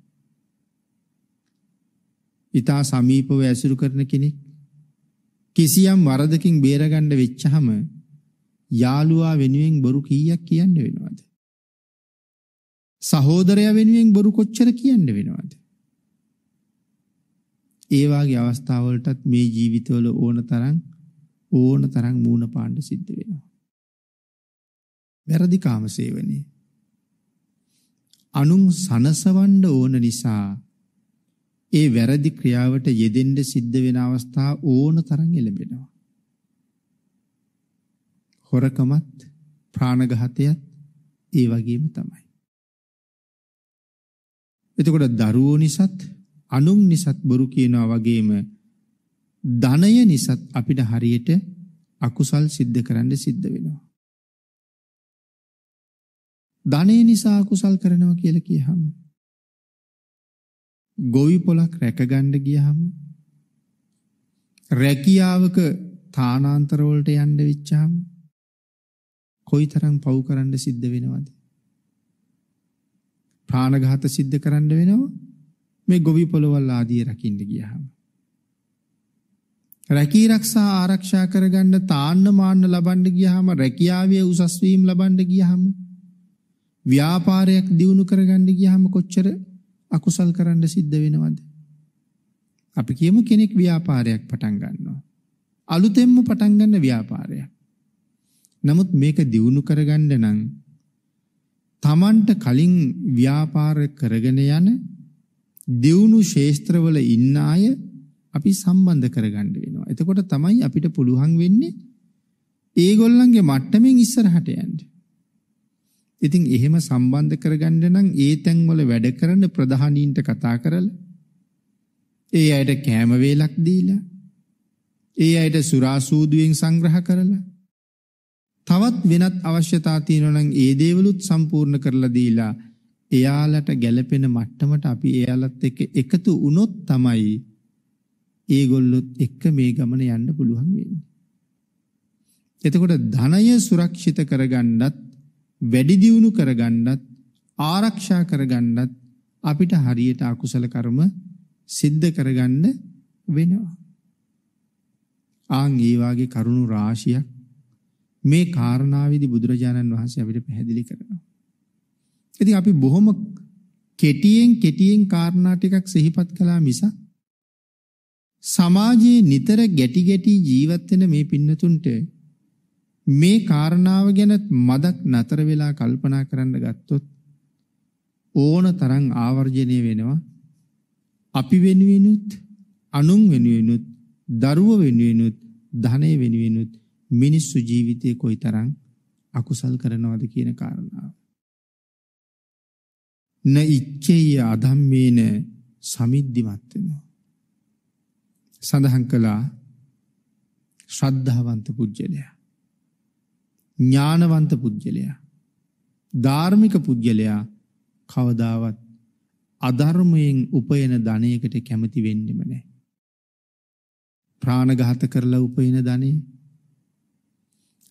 ඊතා සමීපව ඇසුරු කරන කෙනෙක් කිසියම් වරදකින් බේරගන්න වෙච්චහම යාළුවා වෙනුවෙන් බොරු කීයක් කියන්න වෙනවද? සහෝදරයා වෙනුවෙන් බොරු කොච්චර කියන්න වෙනවද? ඒ වාගේ අවස්ථාවලටත් මේ ජීවිතවල ඕන තරම් ඕන තරම් මූණ පාණ්ඩ සිද්ධ වෙනවා. වැරදි කාමසේවනේ. අනුන් සනසවන්න ඕන නිසා ඒ වැරදි ක්‍රියාවට යෙදෙන්න සිද්ධ වෙන අවස්ථා ඕන තරම් එළඹෙනවා. හොරකමත් ප්‍රාණඝාතයත් ඒ වගේම තමයි. එතකොට දරුවෝ නිසත් අනුන් නිසත් බොරු කියනවා වගේම ධනය නිසත් අපිට හරියට අකුසල් සිද්ධ කරන්න සිද්ධ වෙනවා. ධනය නිසා අකුසල් කරනවා කියල කියහම. ගොවි පොලක් රැකගණ්ඩ ගියහම රැකියාවක තානාන්තරවලට යන්ඩ විච්චාම කොයි තරම් පව් කරන්න සිද්ධ වෙනවද. ප්‍රාණඝාත සිද්ධ කරන්න වෙනවා මේ ගොවි පොළොවල් ආදිය රකිින්ට ගියහම. රැකී රක්ෂා ආරක්ෂා කරගන්න තාන්න මාන්න ලබන්ඩ ගියහම රැකියාවේ උසස්වීම් ලබන්ඩ ගියහම ව්‍යාපාරයක් දියුණු කරගණ්ඩ ගියහම කොච්චර අකුසල් කරන්න සිද්ධ වෙනවද. අපි කියමු කෙනෙක් ව්‍යාපාරයක් පටන් ගන්නවා. අලුතෙම්ම පටන්ගන්න ව්‍යාපාරයක්. නමුත් මේක දියුණු කරගණ්ඩ නං තමන්ට කලින් ව්‍යාපාර කරගෙන යන දියුණු ශේස්ත්‍රවල ඉන්න අය අපි සම්බන්ධ කරගණ්ඩ වෙනවා. එතකොට තමයි අපිට පුළුවන් වෙන්නේ ඒගොල්ලන්ගේ මට්ටමින් ඉස්සරහට යන්ට. ඉතින් එහෙම සම්බන්ධ කරගණ්ඩ නම් ඒ තැන්වල වැඩ කරන්න ප්‍රධානීන්ට කතා කරල ඒ අයට කෑමවේලක් දීලා ඒ අයට සුරාසූදුවෙන් සංග්‍රහ කරලා තවත් වෙනත් අවශ්‍යතා තියෙනවනම් ඒ දේවලුත් සම්පූර්ණ කරලා දීලා එයාලට ගැලපෙන මට්ටමට අපි එයාලත් එක්ක එකතු වුණොත් තමයි ඒගොල්ලොත් එක්ක මේ ගමන යන්න පුළුවන් වෙන්නේ. එතකොට ධනය සුරක්ෂිත කරගන්නත් වැඩි දියුණු කරගන්නත් ආරක්ෂා කරගන්නත් අපිට හරියට අකුසල කර්ම සිද්ධ කරගන්න වෙනවා. ආන් ඒ වාගේ කරුණු රාශියක් මේ කාරණාවේදී බුදුරජාණන් වහන්සේ අපිට පැහැදිලි කරනවා. ඉතින් අපි බොහොම කෙටියෙන් කෙටියෙන් කාරණා ටිකක් සිහිපත් කළා මිස සමාජයේ නිතර ගැටි ගැටි ජීවත් වෙන මේ පින්නතුන්ට මේ කාරණාව ගැන මදක් නතර වෙලා කල්පනා කරන්න ගත්තොත් ඕන තරම් ආවර්ජනය වෙනවා අපි වෙනුවෙනුත් අනුන් වෙනුවෙනුත් දරුව වෙනුවෙනුත් ධනය වෙනුවෙනුත් මිනිස්සු ජීවිතය කොයි තරං අකුසල් කරනවද කියන කාරණාව. න ඉච්චෙය අදම්මේන සමිද්ධිමත්වෙනවා. සඳහන් කළා ශ්‍රද්ධාවන්ත පුද්ගලයා. ඥානවන්ත පුද්ගලයා. ධාර්මික පුද්ගලයා කවදාවත් අධර්මයෙන් උපයන ධනයකට කැමති වෙන්නෙම නෑ. ප්‍රාණඝාත කරලා උපයන ධනේ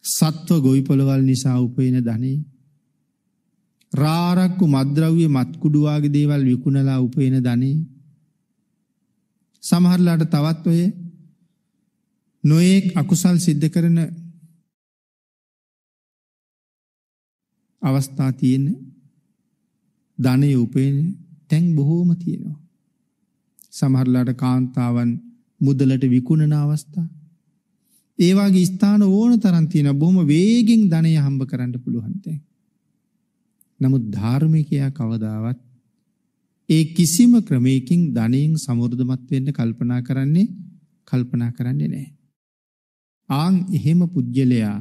සත්ව ගොයිපොළවල් නිසා උපයන ධනේ රාරක්කු මද්‍රව්‍ය මත්කුඩුවාගේ දේවල් විකුණලා උපයන ධනේ සමහරලාට තවත් ඔය නොයෙක් අකුසල් සිද්ධ කරන අවස්ථා තියෙන ධනය උපයන තැන් බොහෝම තියෙනවා. සමහරලාට කාන්තාවන් මුදලට විකුණන අවස්ථා. ඒවාගේ ස්ථාන ඕන තරන් තියෙන බොහොම වේගෙන් ධනය හම්බ කරන්න පුළුවන්තේ. නමුත් ධාර්මිකයා කවදාවත් ඒ කිසිම ක්‍රමයකින් ධනයෙන් සමුර්ධමත් වෙන්න කල්පනා කරන්නේ කල්පනා කරන්නේ නෑ. ආං එහෙම පුද්ගලයා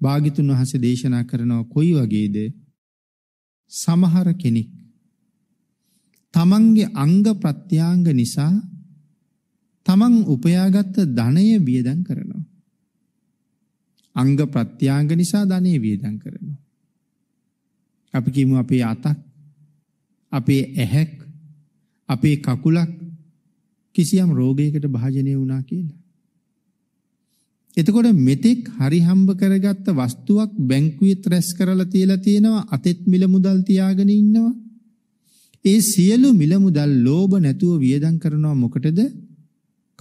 භාගිතුන් වහස දේශනා කරනවා කොයි වගේද සමහර කෙනෙක් තමන්ගේ අංග ප්‍රත්‍යාංග නිසා තමන් උපයාගත්ත ධනය වියදන් කරනවා. අංග ප්‍රත්‍යාංග නිසා ධනය වියදන් කරනවා. අපි කිමු අපේ අතක් අපේ ඇහැක් අපේ කකුලක් කිසියම් රෝගයකට භාජනය වුණා කියලා. එතකොට මෙතෙක් හරි හම්බ කරගත්ත වස්තුවක් බැංකුවෙත් රැස් කරලා තියලා තියෙනවා අතෙත් මිල මුදල් තියාගෙන ඉන්නවා. ඒ සියලු මිල මුදල් ලෝභ නැතුව වියදම් කරනවා මොකටද?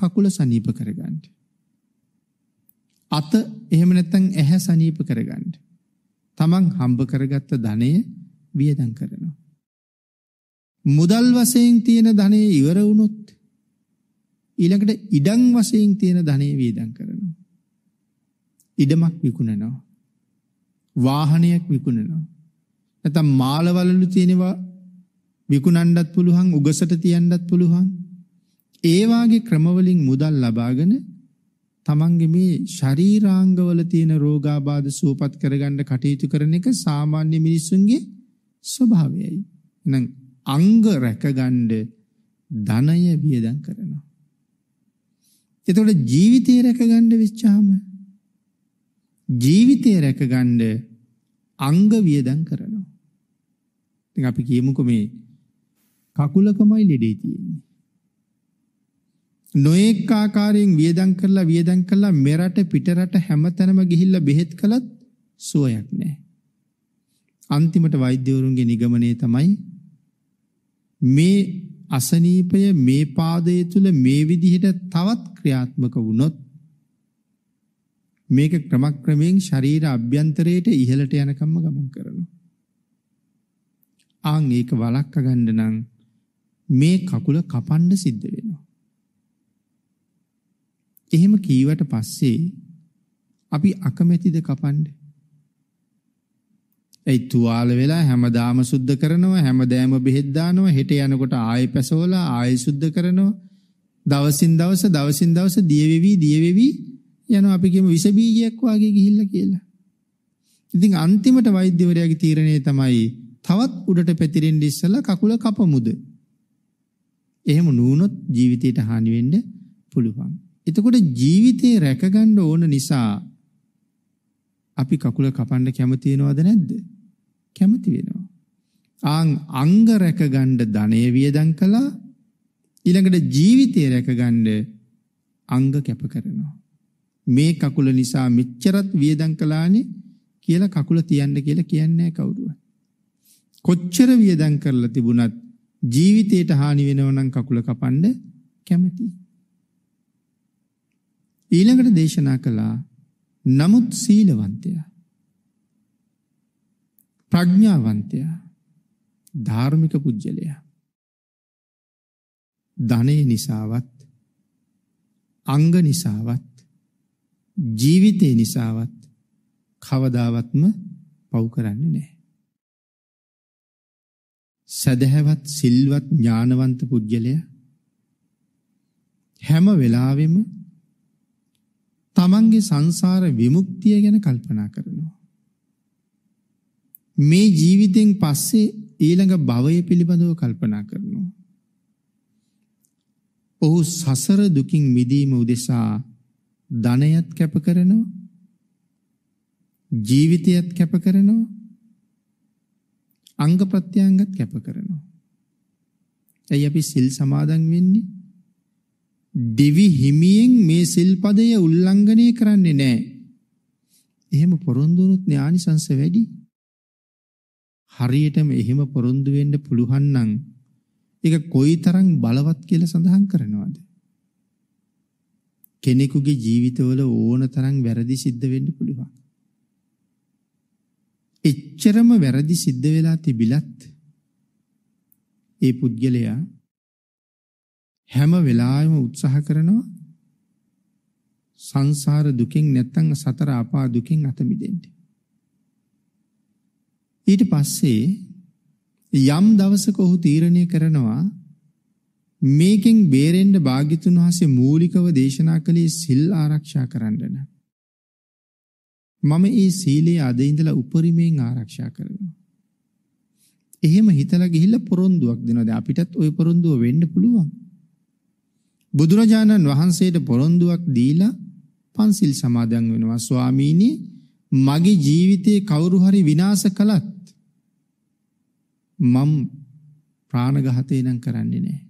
කකුල සනීප කරගන්න. අත එහෙම නැත්නම් ඇහැ සනීප කරගන්න. තමන් හම්බ කරගත්ත ධනය වියදම් කරනවා. මුදල් වශයෙන් තියෙන ධනය ඉවර වුණොත් ඊළඟට ඉඩම් වශයෙන් තියෙන ධනය වියදම් කරනවා. ඉඩමක් විකුණනවා. වාහනයක් විකුණනවා. නැත්නම් මාළවලලු තියෙනවා විකුණන්නත් පුළුවන් උගසට තියන්නත් පුළුවන්. ඒ වාගේ ක්‍රමවලින් මුදල් ලබාගෙන තමන්ගේ මේ ශරීරාංගවල තියෙන රෝගාබාධ සුවපත් කරගන්න කටයුතු කරන එක සාමාන්‍ය මිනිස්සුන්ගේ ස්වභාවයයි. එහෙනම් අංග රැකගන්න ධනය වියදම් කරනවා. එතකොට ජීවිතය රැකගන්න වෙච්චාම ජීවිතය රැකගන්න අංග වියදම් කරනවා. ඉතින් අපි කියමුකෝ මේ කකුලකමයි ලෙඩේ තියෙන්නේ. නොඑක් ආකාරයෙන් වියදම් කරලා වියදම් කරලා මෙරට පිටරට හැමතැනම ගිහිල්ලා බෙහෙත් කළත් සුවයක් නැහැ. අන්තිමට වෛද්‍යවරුන්ගේ නිගමනය තමයි මේ අසනීපය මේ පාදය තුළ මේ විදිහට තවත් ක්‍රියාත්මක වුණොත් මේක ක්‍රමක්‍රමයෙන් ශරීර අභ්‍යන්තරයට ඉහළට යනකම්ම ගමන් කරනවා. ආන් ඒක වලක්ක ගන්න නම් මේ කකුල කපන්න සිද්ධ වෙනවා. එහෙම කීවට පස්සේ අපි අකමැතිද කපන්න? ඒ තුවාල වෙලා හැමදාම සුද්ධ කරනවා හැමදෑම බෙහෙත් දානවා හෙට යනකොට ආයෙ පැසවලා ආයෙ සුද්ධ කරනවා දවසින් දවස දවසින් දවස දිය වෙවි දිය වෙවි යනවා අපි කියමු විස බීජයක් වාගේ ගිහිල්ලා කියලා. ඉතින් අන්තිමට වෛද්‍යවරයාගේ තීරණය තමයි තවත් උඩට පැතිරෙන්න ඉස්සලා කකුල කපමුද. එහෙම නුනොත් ජීවිතයට හානි වෙන්න පුළුවන්. එතකොට ජීවිතේ රැකගන්න ඕන නිසා අපි කකුල කපන්න කැමති වෙනවද නැද්ද? කැමති වෙනවා. ආන් අංග රැකගන්න ධනය වියදම් කළා ඊළඟට ජීවිතය රැකගන්න අංග කැප කරනවා. මේ කකුල නිසා මෙච්චරත් වියදම් කළානේ කියලා කකුල තියන්න කියලා කියන්නේ කවුරුවත්. කොච්චර වියදම් කරලා තිබුණත් ජීවිතයට හානි වෙනව නම් කකුල කපන්න කැමතියි. ඊළඟට දේශනා කළා නමුත් සීලවන්තයා ප්‍රඥාවන්තයා ධාර්මික පුජ්‍යලයා ධනය නිසාවත් අංග නිසාවත් ජීවිතය නිසාවත් කවදාවත්ම පව් කරන්නේ නැහැ. සදහැවත් සිල්වත් ඥානවන්ත පුජ්‍යලයා හැම වෙලාවෙම තමන්ගේ සංසාර විමුක්තිය ගැන කල්පනා කරනවා. මේ ජීවිතෙන් පස්සේ ඊළඟ භවය පිළිබඳව කල්පනා කරනවා. ඔහු සසර දුකින් මිදීම උදෙසා ධනයත් කැප කරනවා ජීවිතයත් කැප කරනවා අංග ප්‍රත්‍යංගත් කැප කරනවා. ඇයි අපි සිල් සමාදන් වෙන්නේ? දිවි හිමියෙන් මේ සිල්පදය උල්ලංඝනය කරන්නේ නැහැ. එහෙම පොරොන්දු වුණොත් ඥානිසංශ වැඩි. හරියටම එහෙම පොරොන්දු වෙන්න පුළුවන් නම් ඒක කොයිතරම් බලවත් කියලා සඳහන් කරනවද? කෙනෙකුගේ ජීවිතවල ඕන තරම් වැරදි සිද්ධ වෙන්න පුළුවන්. එච්චරම වැරදි සිද්ධ වෙලා තිබිලත් ඒ පුද්ගලයා හැම වෙලාවෙම උත්සාහ කරනවා සංසාර දුකින් නැත්තම් සතර අපා දුකින් අත මිදෙන්න. ඊට පස්සේ යම් දවසක ඔහු තීරණය කරනවා මේකෙන් බේරෙන්න භාග්‍යතුන් වහන්සේ මූලිකව දේශනා කළේ සිල් ආරක්ෂා කරන්න. මම ඒ සීලයේ අද ඉඳලා උපරිමයෙන් ආරක්ෂා කරනවා. එහෙම හිතලා ගිහිල්ලා පොරොන්දුවක් දෙනවා. දැන් අපිටත් ওই පොරොන්දුව වෙන්න පුළුවන්. බුදුරජාණන් වහන්සේට පොරොන්දුවක් දීලා පන්සිල් සමාදන් වෙනවා. ස්වාමීනි මගේ ජීවිතේ කවුරු හරි විනාශ කළත් මම ප්‍රාණඝාතය නම් කරන්නේ නැහැ.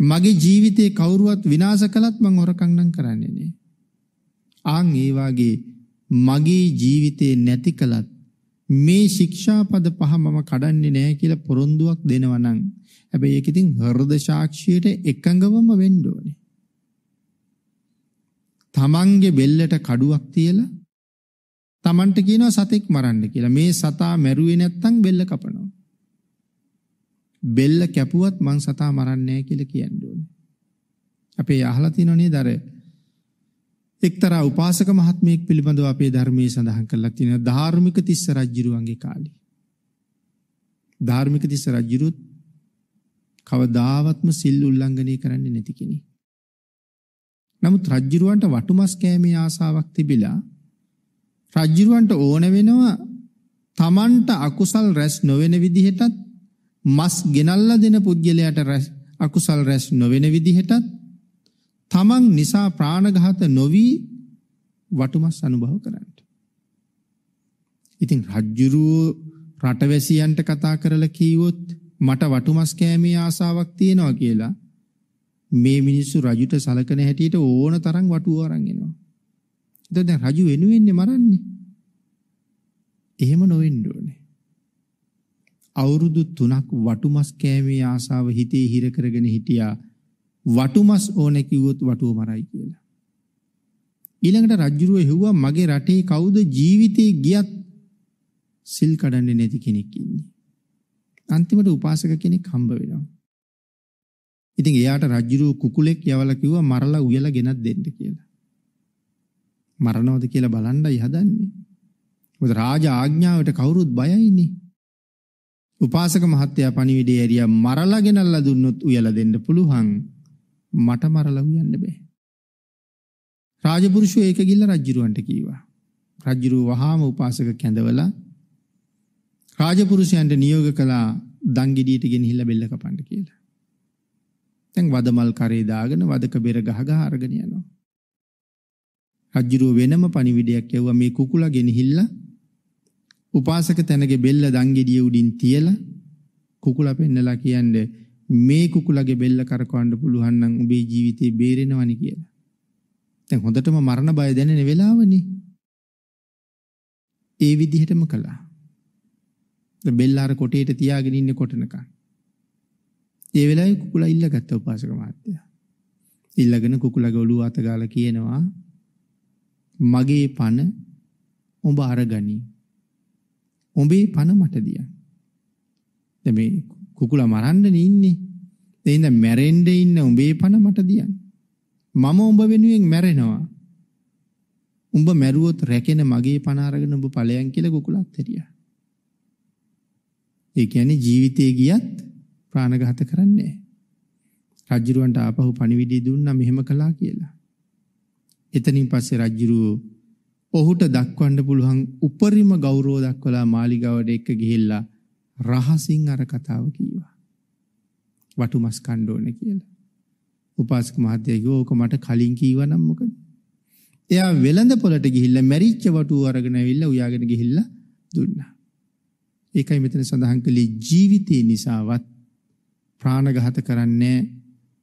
මගේ ජීවිතේ කවුරුවත් විනාශ කළත් මං හොරකම් නම් කරන්නේ නැහැ. ආන් ඒ වාගේ මගේ ජීවිතේ නැති කළත් මේ ශික්ෂාපද පහ මම කඩන්නේ නැහැ කියලා පොරොන්දුවක් දෙනවා නම් හැබැයි ඒක ඉතින් හෘද සාක්ෂියට එකඟවම වෙන්න ඕනේ. තමන්ගේ බෙල්ලට කඩුවක් තියලා තමන්ට කියනවා සතෙක් මරන්න කියලා. මේ සතා මැරුවේ නැත්තම් බෙල්ල කපනවා. බෙල්ල කැපුවත් මං සතා මරන්නේ නැහැ කියලා කියන්න ඕනේ. අපේ අහලා තියෙනව නේද අර එක්තරා උපාසක මහත්මයෙක් පිළිබඳව අපේ ධර්මයේ සඳහන් කරලා තියෙනවා ධාර්මික තිස්ස රජුරුවන්ගේ කාලේ. ධාර්මික තිස්ස රජුරුත් කවදාවත්ම සිල් උල්ලංඝනය කරන්නේ නැති කෙනෙක්. නමුත් රජුරුවන්ට වටුමස් කෑමේ ආසාවක් තිබිලා රජ්ජුරුවන්ට ඕන වෙනවා තමන්ට අකුසල් රැස් නොවෙන විදිහටත් මස් ගෙනල්ල දෙන පුද්ගලයට අකුසල් රැස් නොවෙන විදිහටත් තමන් නිසා ප්‍රාණඝාත නොවී වටුමස් අනුභව කරන්නට. ඉතින් රජ්ජුරුවෝ රටවැසියන්ට කතා කරලා කීවොත් මට වටුමස් කෑමේ ආසාවක් තියෙනවා කියලා මේ මිනිස්සු රජුට සලකන හැටියට ඕන තරම් වටුව අරන් එනවා. එතකොට දැන් රජු වෙනුවෙන්නේ මරන්නේ. එහෙම නොවෙන්න ඕනේ. අවුරුදු 3ක් වටුමස් කෑමේ ආසාව හිතේ හිර කරගෙන හිටියා. වටුමස් ඕනේ කිව්වොත් වටුව මරයි කියලා. ඊළඟට රජුරුව හෙව්වා මගේ රටේ කවුද ජීවිතේ ගියත් සිල් කඩන්නේ නැති කෙනෙක් ඉන්නේ. අන්තිමට උපාසක කෙනෙක් හම්බ වෙනවා. ඉතින් එයාට රජුරුව කුකුලෙක් යවලා කිව්වා මරලා උයලා ගෙනත් දෙන්න කියලා. මරනවද කියලා බලන්නයි හදන්නේ. මොකද රාජ ආඥාවට කවුරුත් බයයිනේ. උපාසක මහත්තයා පණිවිඩය ඇරියා මරලා ගෙනල්ලා දුන්නොත් උයලා දෙන්න පුළුවන්. මට මරලා උයන්න බෑ. රාජපුරුෂෝ ඒක ගිල්ල රජ්ජුරුවන්ට කීවා. රජ්ජුරුව වහාම උපාසක කැඳවලා රාජපුරුෂයන්ට නියෝග කළා දංගෙඩියට ගෙනහිල්ලා බෙල්ල කපන්න කියලා. දැන් වදමල් කරේ දාගෙන වදක බෙර ගහ ගහ අරගෙන යනවා. රජ්ජුරුව වෙනම පණිවිඩයක් යවුවා මේ කුකුලා ගෙනහිල්ලා උපාසක තැනගේ බෙල්ල දංගෙඩිය උඩින් තියලා කුකුලා පෙන්නලා කියන්නේ මේ කුකුලගේ බෙල්ල කරකවන්න පුළුවන් නම් උඹේ ජීවිතේ බේරෙනවනි කියලා. දැන් හොඳටම මරණ බය දැනෙන වෙලාවනේ. ඒ විදිහටම කළා. බෙල්ල අර කොටේට තියාගෙන ඉන්නේ කොටනකන්. ඒ වෙලාවේ කුකුලා ඉල්ලගත්ත උපාසක මහත්තයා. ඉල්ලගෙන කුකුලගේ ඔළුව අත ගාලා කියනවා මගේ පණ උඹ අරගනි. උඹේ පණ මට දියන්. දැන් මේ කුකුලා මරන්නනේ ඉන්නේ. එහෙනම් මැරෙන්න ඉන්න උඹේ පණ මට දියන්. මම උඹ වෙනුවෙන් මැරෙනවා. උඹ මැරුවොත් රැකෙන මගේ පණ අරගෙන උඹ ඵලයන් කියලා කුකුලත් හිටියා. ඒ කියන්නේ ජීවිතේ ගියත් ප්‍රාණඝාත කරන්නේ නැහැ. රජුරවන්ට ආපහු පණිවිඩය දුන්නා මෙහෙම කළා කියලා. එතනින් පස්සේ රජුරෝ ඔහුට දක්වන්න පුළුවන් උපරිම ගෞරව දක්වලා මාලිගාවට එක්ක ගිහිල්ලා රහසින් අර කතාව කීවා. වටුමස් කන්න ඕනේ කියලා. උපාසක මහත්තයා කිව්වා ඕක මට කලින් කීවා නම් මොකද? එයා වෙළඳ පොළට ගිහිල්ලා මැරිච්ච වටුව අරගෙන ඇවිල්ලා උයාගෙන ගිහිල්ලා දුන්නා. ඒකයි මෙතන සඳහන් කළේ ජීවිතේ නිසාවත් ප්‍රාණඝාත කරන්නේ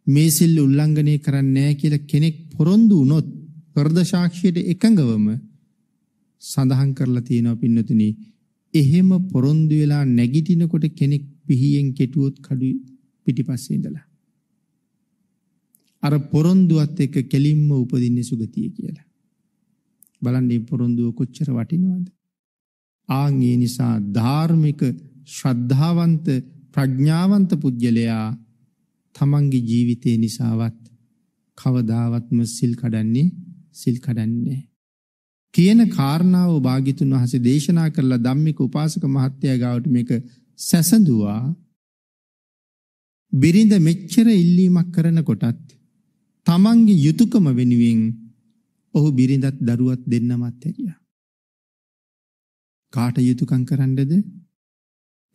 මේ සිල් උල්ලංඝනය කරන්නේ කියලා කෙනෙක් පොරොන්දු වුණොත් වර්ධ සාක්ෂියට එකඟවම සඳහන් කරලා තියෙනවා පින්නතුනි එහෙම පොරොන්දු වෙලා නැගිටිනකොට කෙනෙක් පිහියෙන් කෙටුවොත් කඩු පිටිපස්සේ ඉඳලා. අර පොරොන්දුවත් එක්ක කෙලින්ම උපදින්නේ සුගතිය කියලා. බලන්න මේ පොරොන්දුව කොච්චර වටිනවද? ආන් ඒ නිසා ධාර්මික ශ්‍රද්ධාවන්ත ප්‍රඥාවන්ත පුජ්‍යලයා තමන්ගේ ජීවිතේ නිසාවත් කවදාවත්ම සිල් කඩන්නේ සිල් කඩන්නේ කියන කාරණාව භාග්‍යතුන් වහන්සේ දේශනා කරලා ධම්මික උපාසක මහත්තයා ගාවට මේක සැසඳුවා. බිරිඳ මෙච්චර ඉල්ලීමක් කරනකොටත් තමන්ගේ යුතුයකම වෙනුවෙන් ඔහු බිරිඳත් දරුවත් දෙන්නමත් ඇරියා. කාට යුතුයකම් කරන්නද?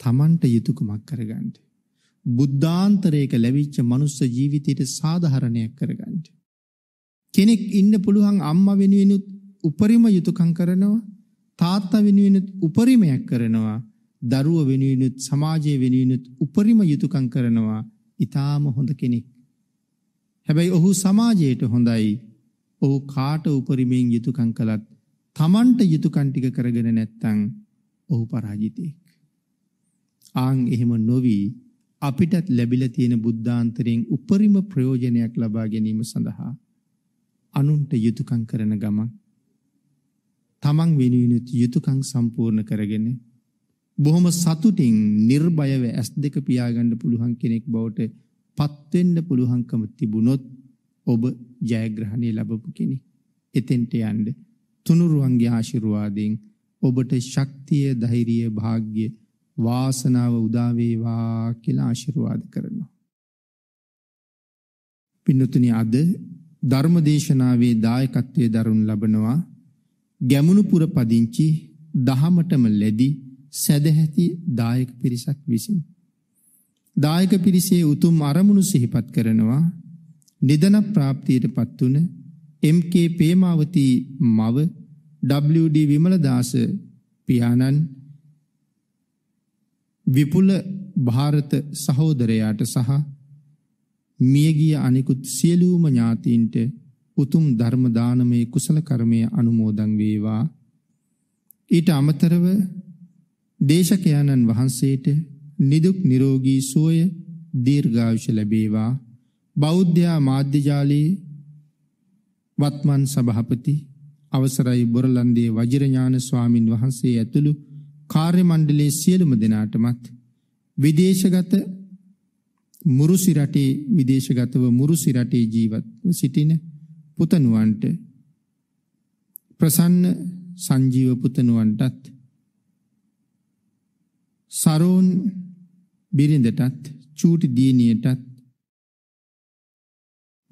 තමන්ට යුතුයකමක් කරගන්න. බුද්ධාන්තරයක ලැබිච්ච මනුස්ස ජීවිතයට සාධාරණයක් කරගන්න. කෙනෙක් ඉන්න පුළුවන් අම්මා වෙනුවෙනුත් උපරිම යුතුයකම් කරනවා තාත්තා වෙනුවෙනුත් උපරිමයක් කරනවා දරුව වෙනුවෙනුත් සමාජය වෙනුවෙනුත් උපරිම යුතුයකම් කරනවා. ඊටාම හොඳ කෙනෙක්. හැබැයි ඔහු සමාජයට හොඳයි. ඔහු කාට උපරිමයෙන් යුතුයකම් කළත් තමන්ට යුතුයකම් ටික කරගෙන නැත්නම් ඔහු පරාජිතෙක් ආන් එහෙම නොවි අපිටත් ලැබිලා තියෙන බුද්ධාන්තරයෙන් උපරිම ප්‍රයෝජනයක් ලබා ගැනීම සඳහා අනුන්ට යුතුයකම් කරන ගමන් තමන් වෙනුවෙනුත් යුතුයකම් සම්පූර්ණ කරගෙන බොහොම සතුටින් නිර්භයව ඇස් දෙක පියාගන්න පුළුවන් කෙනෙක් බවට පත් වෙන්න පුළුවන්කම තිබුණොත් ඔබ ජයග්‍රහණය ලැබපු කෙනෙක්. එතෙන්ට යන්න තුනුරුවන්ගේ ආශිර්වාදයෙන් ඔබට ශක්තිය, ධෛර්යය, වාග්ය, වාසනාව උදා වේවා කියලා ආශිර්වාද කරනවා. පින්නතුනි අද ධර්මදේශනාවේ දායකත්වයේ දරුණු ලබනවා ගැමුණුපුර පදිංචි දහමටම ලැබි සැදැහැති දායක පිරිසක් විසින්. දායක පිරිසේ උතුම් අරමුණු සිහිපත් කරනවා. නිදන ප්‍රාප්තියට පත්වන MK පේමාවති මව WD විමලදාස පියාණන් විපුල භාරත සහෝදරයාට සහ මියගිය අනිකුත් සියලූම ඥාතීන්ට උතුම් ධර්මදානමය කුසල කරමය අනුමෝදං වේවා. ඊට අමතරව දේශකයණන් වහන්සේට නිදුක් නිරෝගී සුවය දීර්ඝායුෂ ලැබේවා. බෞද්ධයා මාධ්‍යජාලයේ වත්මන් සභහපති අවසරයි බොරලන්දේ වජිරඥාන ස්වාමින් වහන්සේ ඇතුළු කාර්ය මණ්ඩලේ සියලුම දෙනාටමත් විදේශගත මුරුසි රටේ විදේශගතව මුරුසි රටේ ජීවත්ව සිටින පුතනුවන්ට ප්‍රසන්න සංජීව පුතනුවන්ටත් සරෝන් බිරිඳටත් චූටි දීනියටත්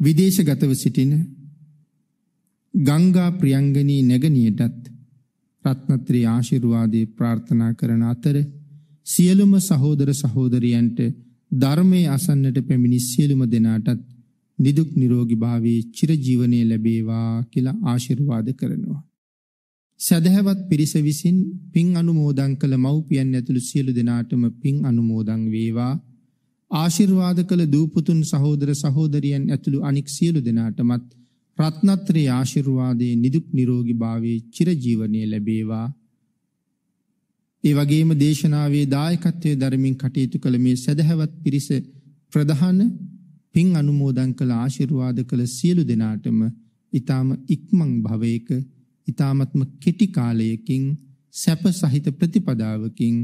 විදේශගතව සිටින ගංගා ප්‍රියංගනී නැගනියටත් රත්නත්‍රී ආශිර්වාදය ප්‍රාර්ථනා කරන අතර සියලුම සහෝදර සහෝදරියන්ට ධර්මය අසන්නට පැමිණි සියලුම දෙනාටත් නිදුක් නිරෝගි භාවයේ චිරජීවනය ලැබේවා කියලා ආශිර්වාද කරනවා. සැදැහැවත් පිරිස විසින් පින් අනුමෝදං කළ මව්පියන් ඇතුළු සියලු දෙනාටම පින් අනුමෝදං වේවා ආශිර්වාද කළ දූපුතුන් සහෝදර සහෝදරියන් ඇතුළු අනික් සියලු දෙනාටමත් රත්නත්‍රේ ආශිර්වාදයේ නිදුක් නිරෝගි භාවයේ චිරජීවනය ලැබේවා. ඒ වගේම දේශනාවේ දායකත්වය දරමින් කටයුතු කළ මේ සැදැහැවත් පිරිස ප්‍රධාන පින් අනුමෝදන් කළ ආශිර්වාද කළ සියලු දෙනාටම ඊටාම ඉක්මන් භවයක ඊ타මත්ම කෙටි කාලයකින් සැප සහිත ප්‍රතිපදාවකින්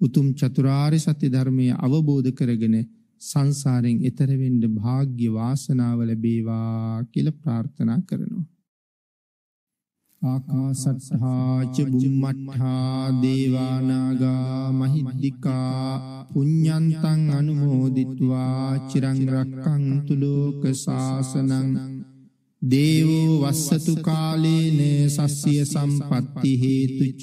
උතුම් චතුරාර්ය සත්‍ය ධර්මය අවබෝධ කරගෙන සංසාරයෙන් එතර වෙන්න වාග්ය වාසනාව ලැබේවා කියලා ප්‍රාර්ථනා කරනවා. ආකාසට්ඨා ච බුම්මට්ඨා දේවානාගා මහිද්దికා පුඤ්ඤන්තං අනුමෝදිත්වා චිරං රක්ඛන්තු ලෝක සාසනං දේවෝ වස්සතු කාලේන සස්්‍ය සම්පත්ති හේතුච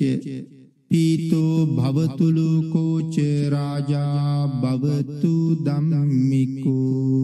පීතෝ භවතුලු කෝච රාජා භවතු දම්මිකෝ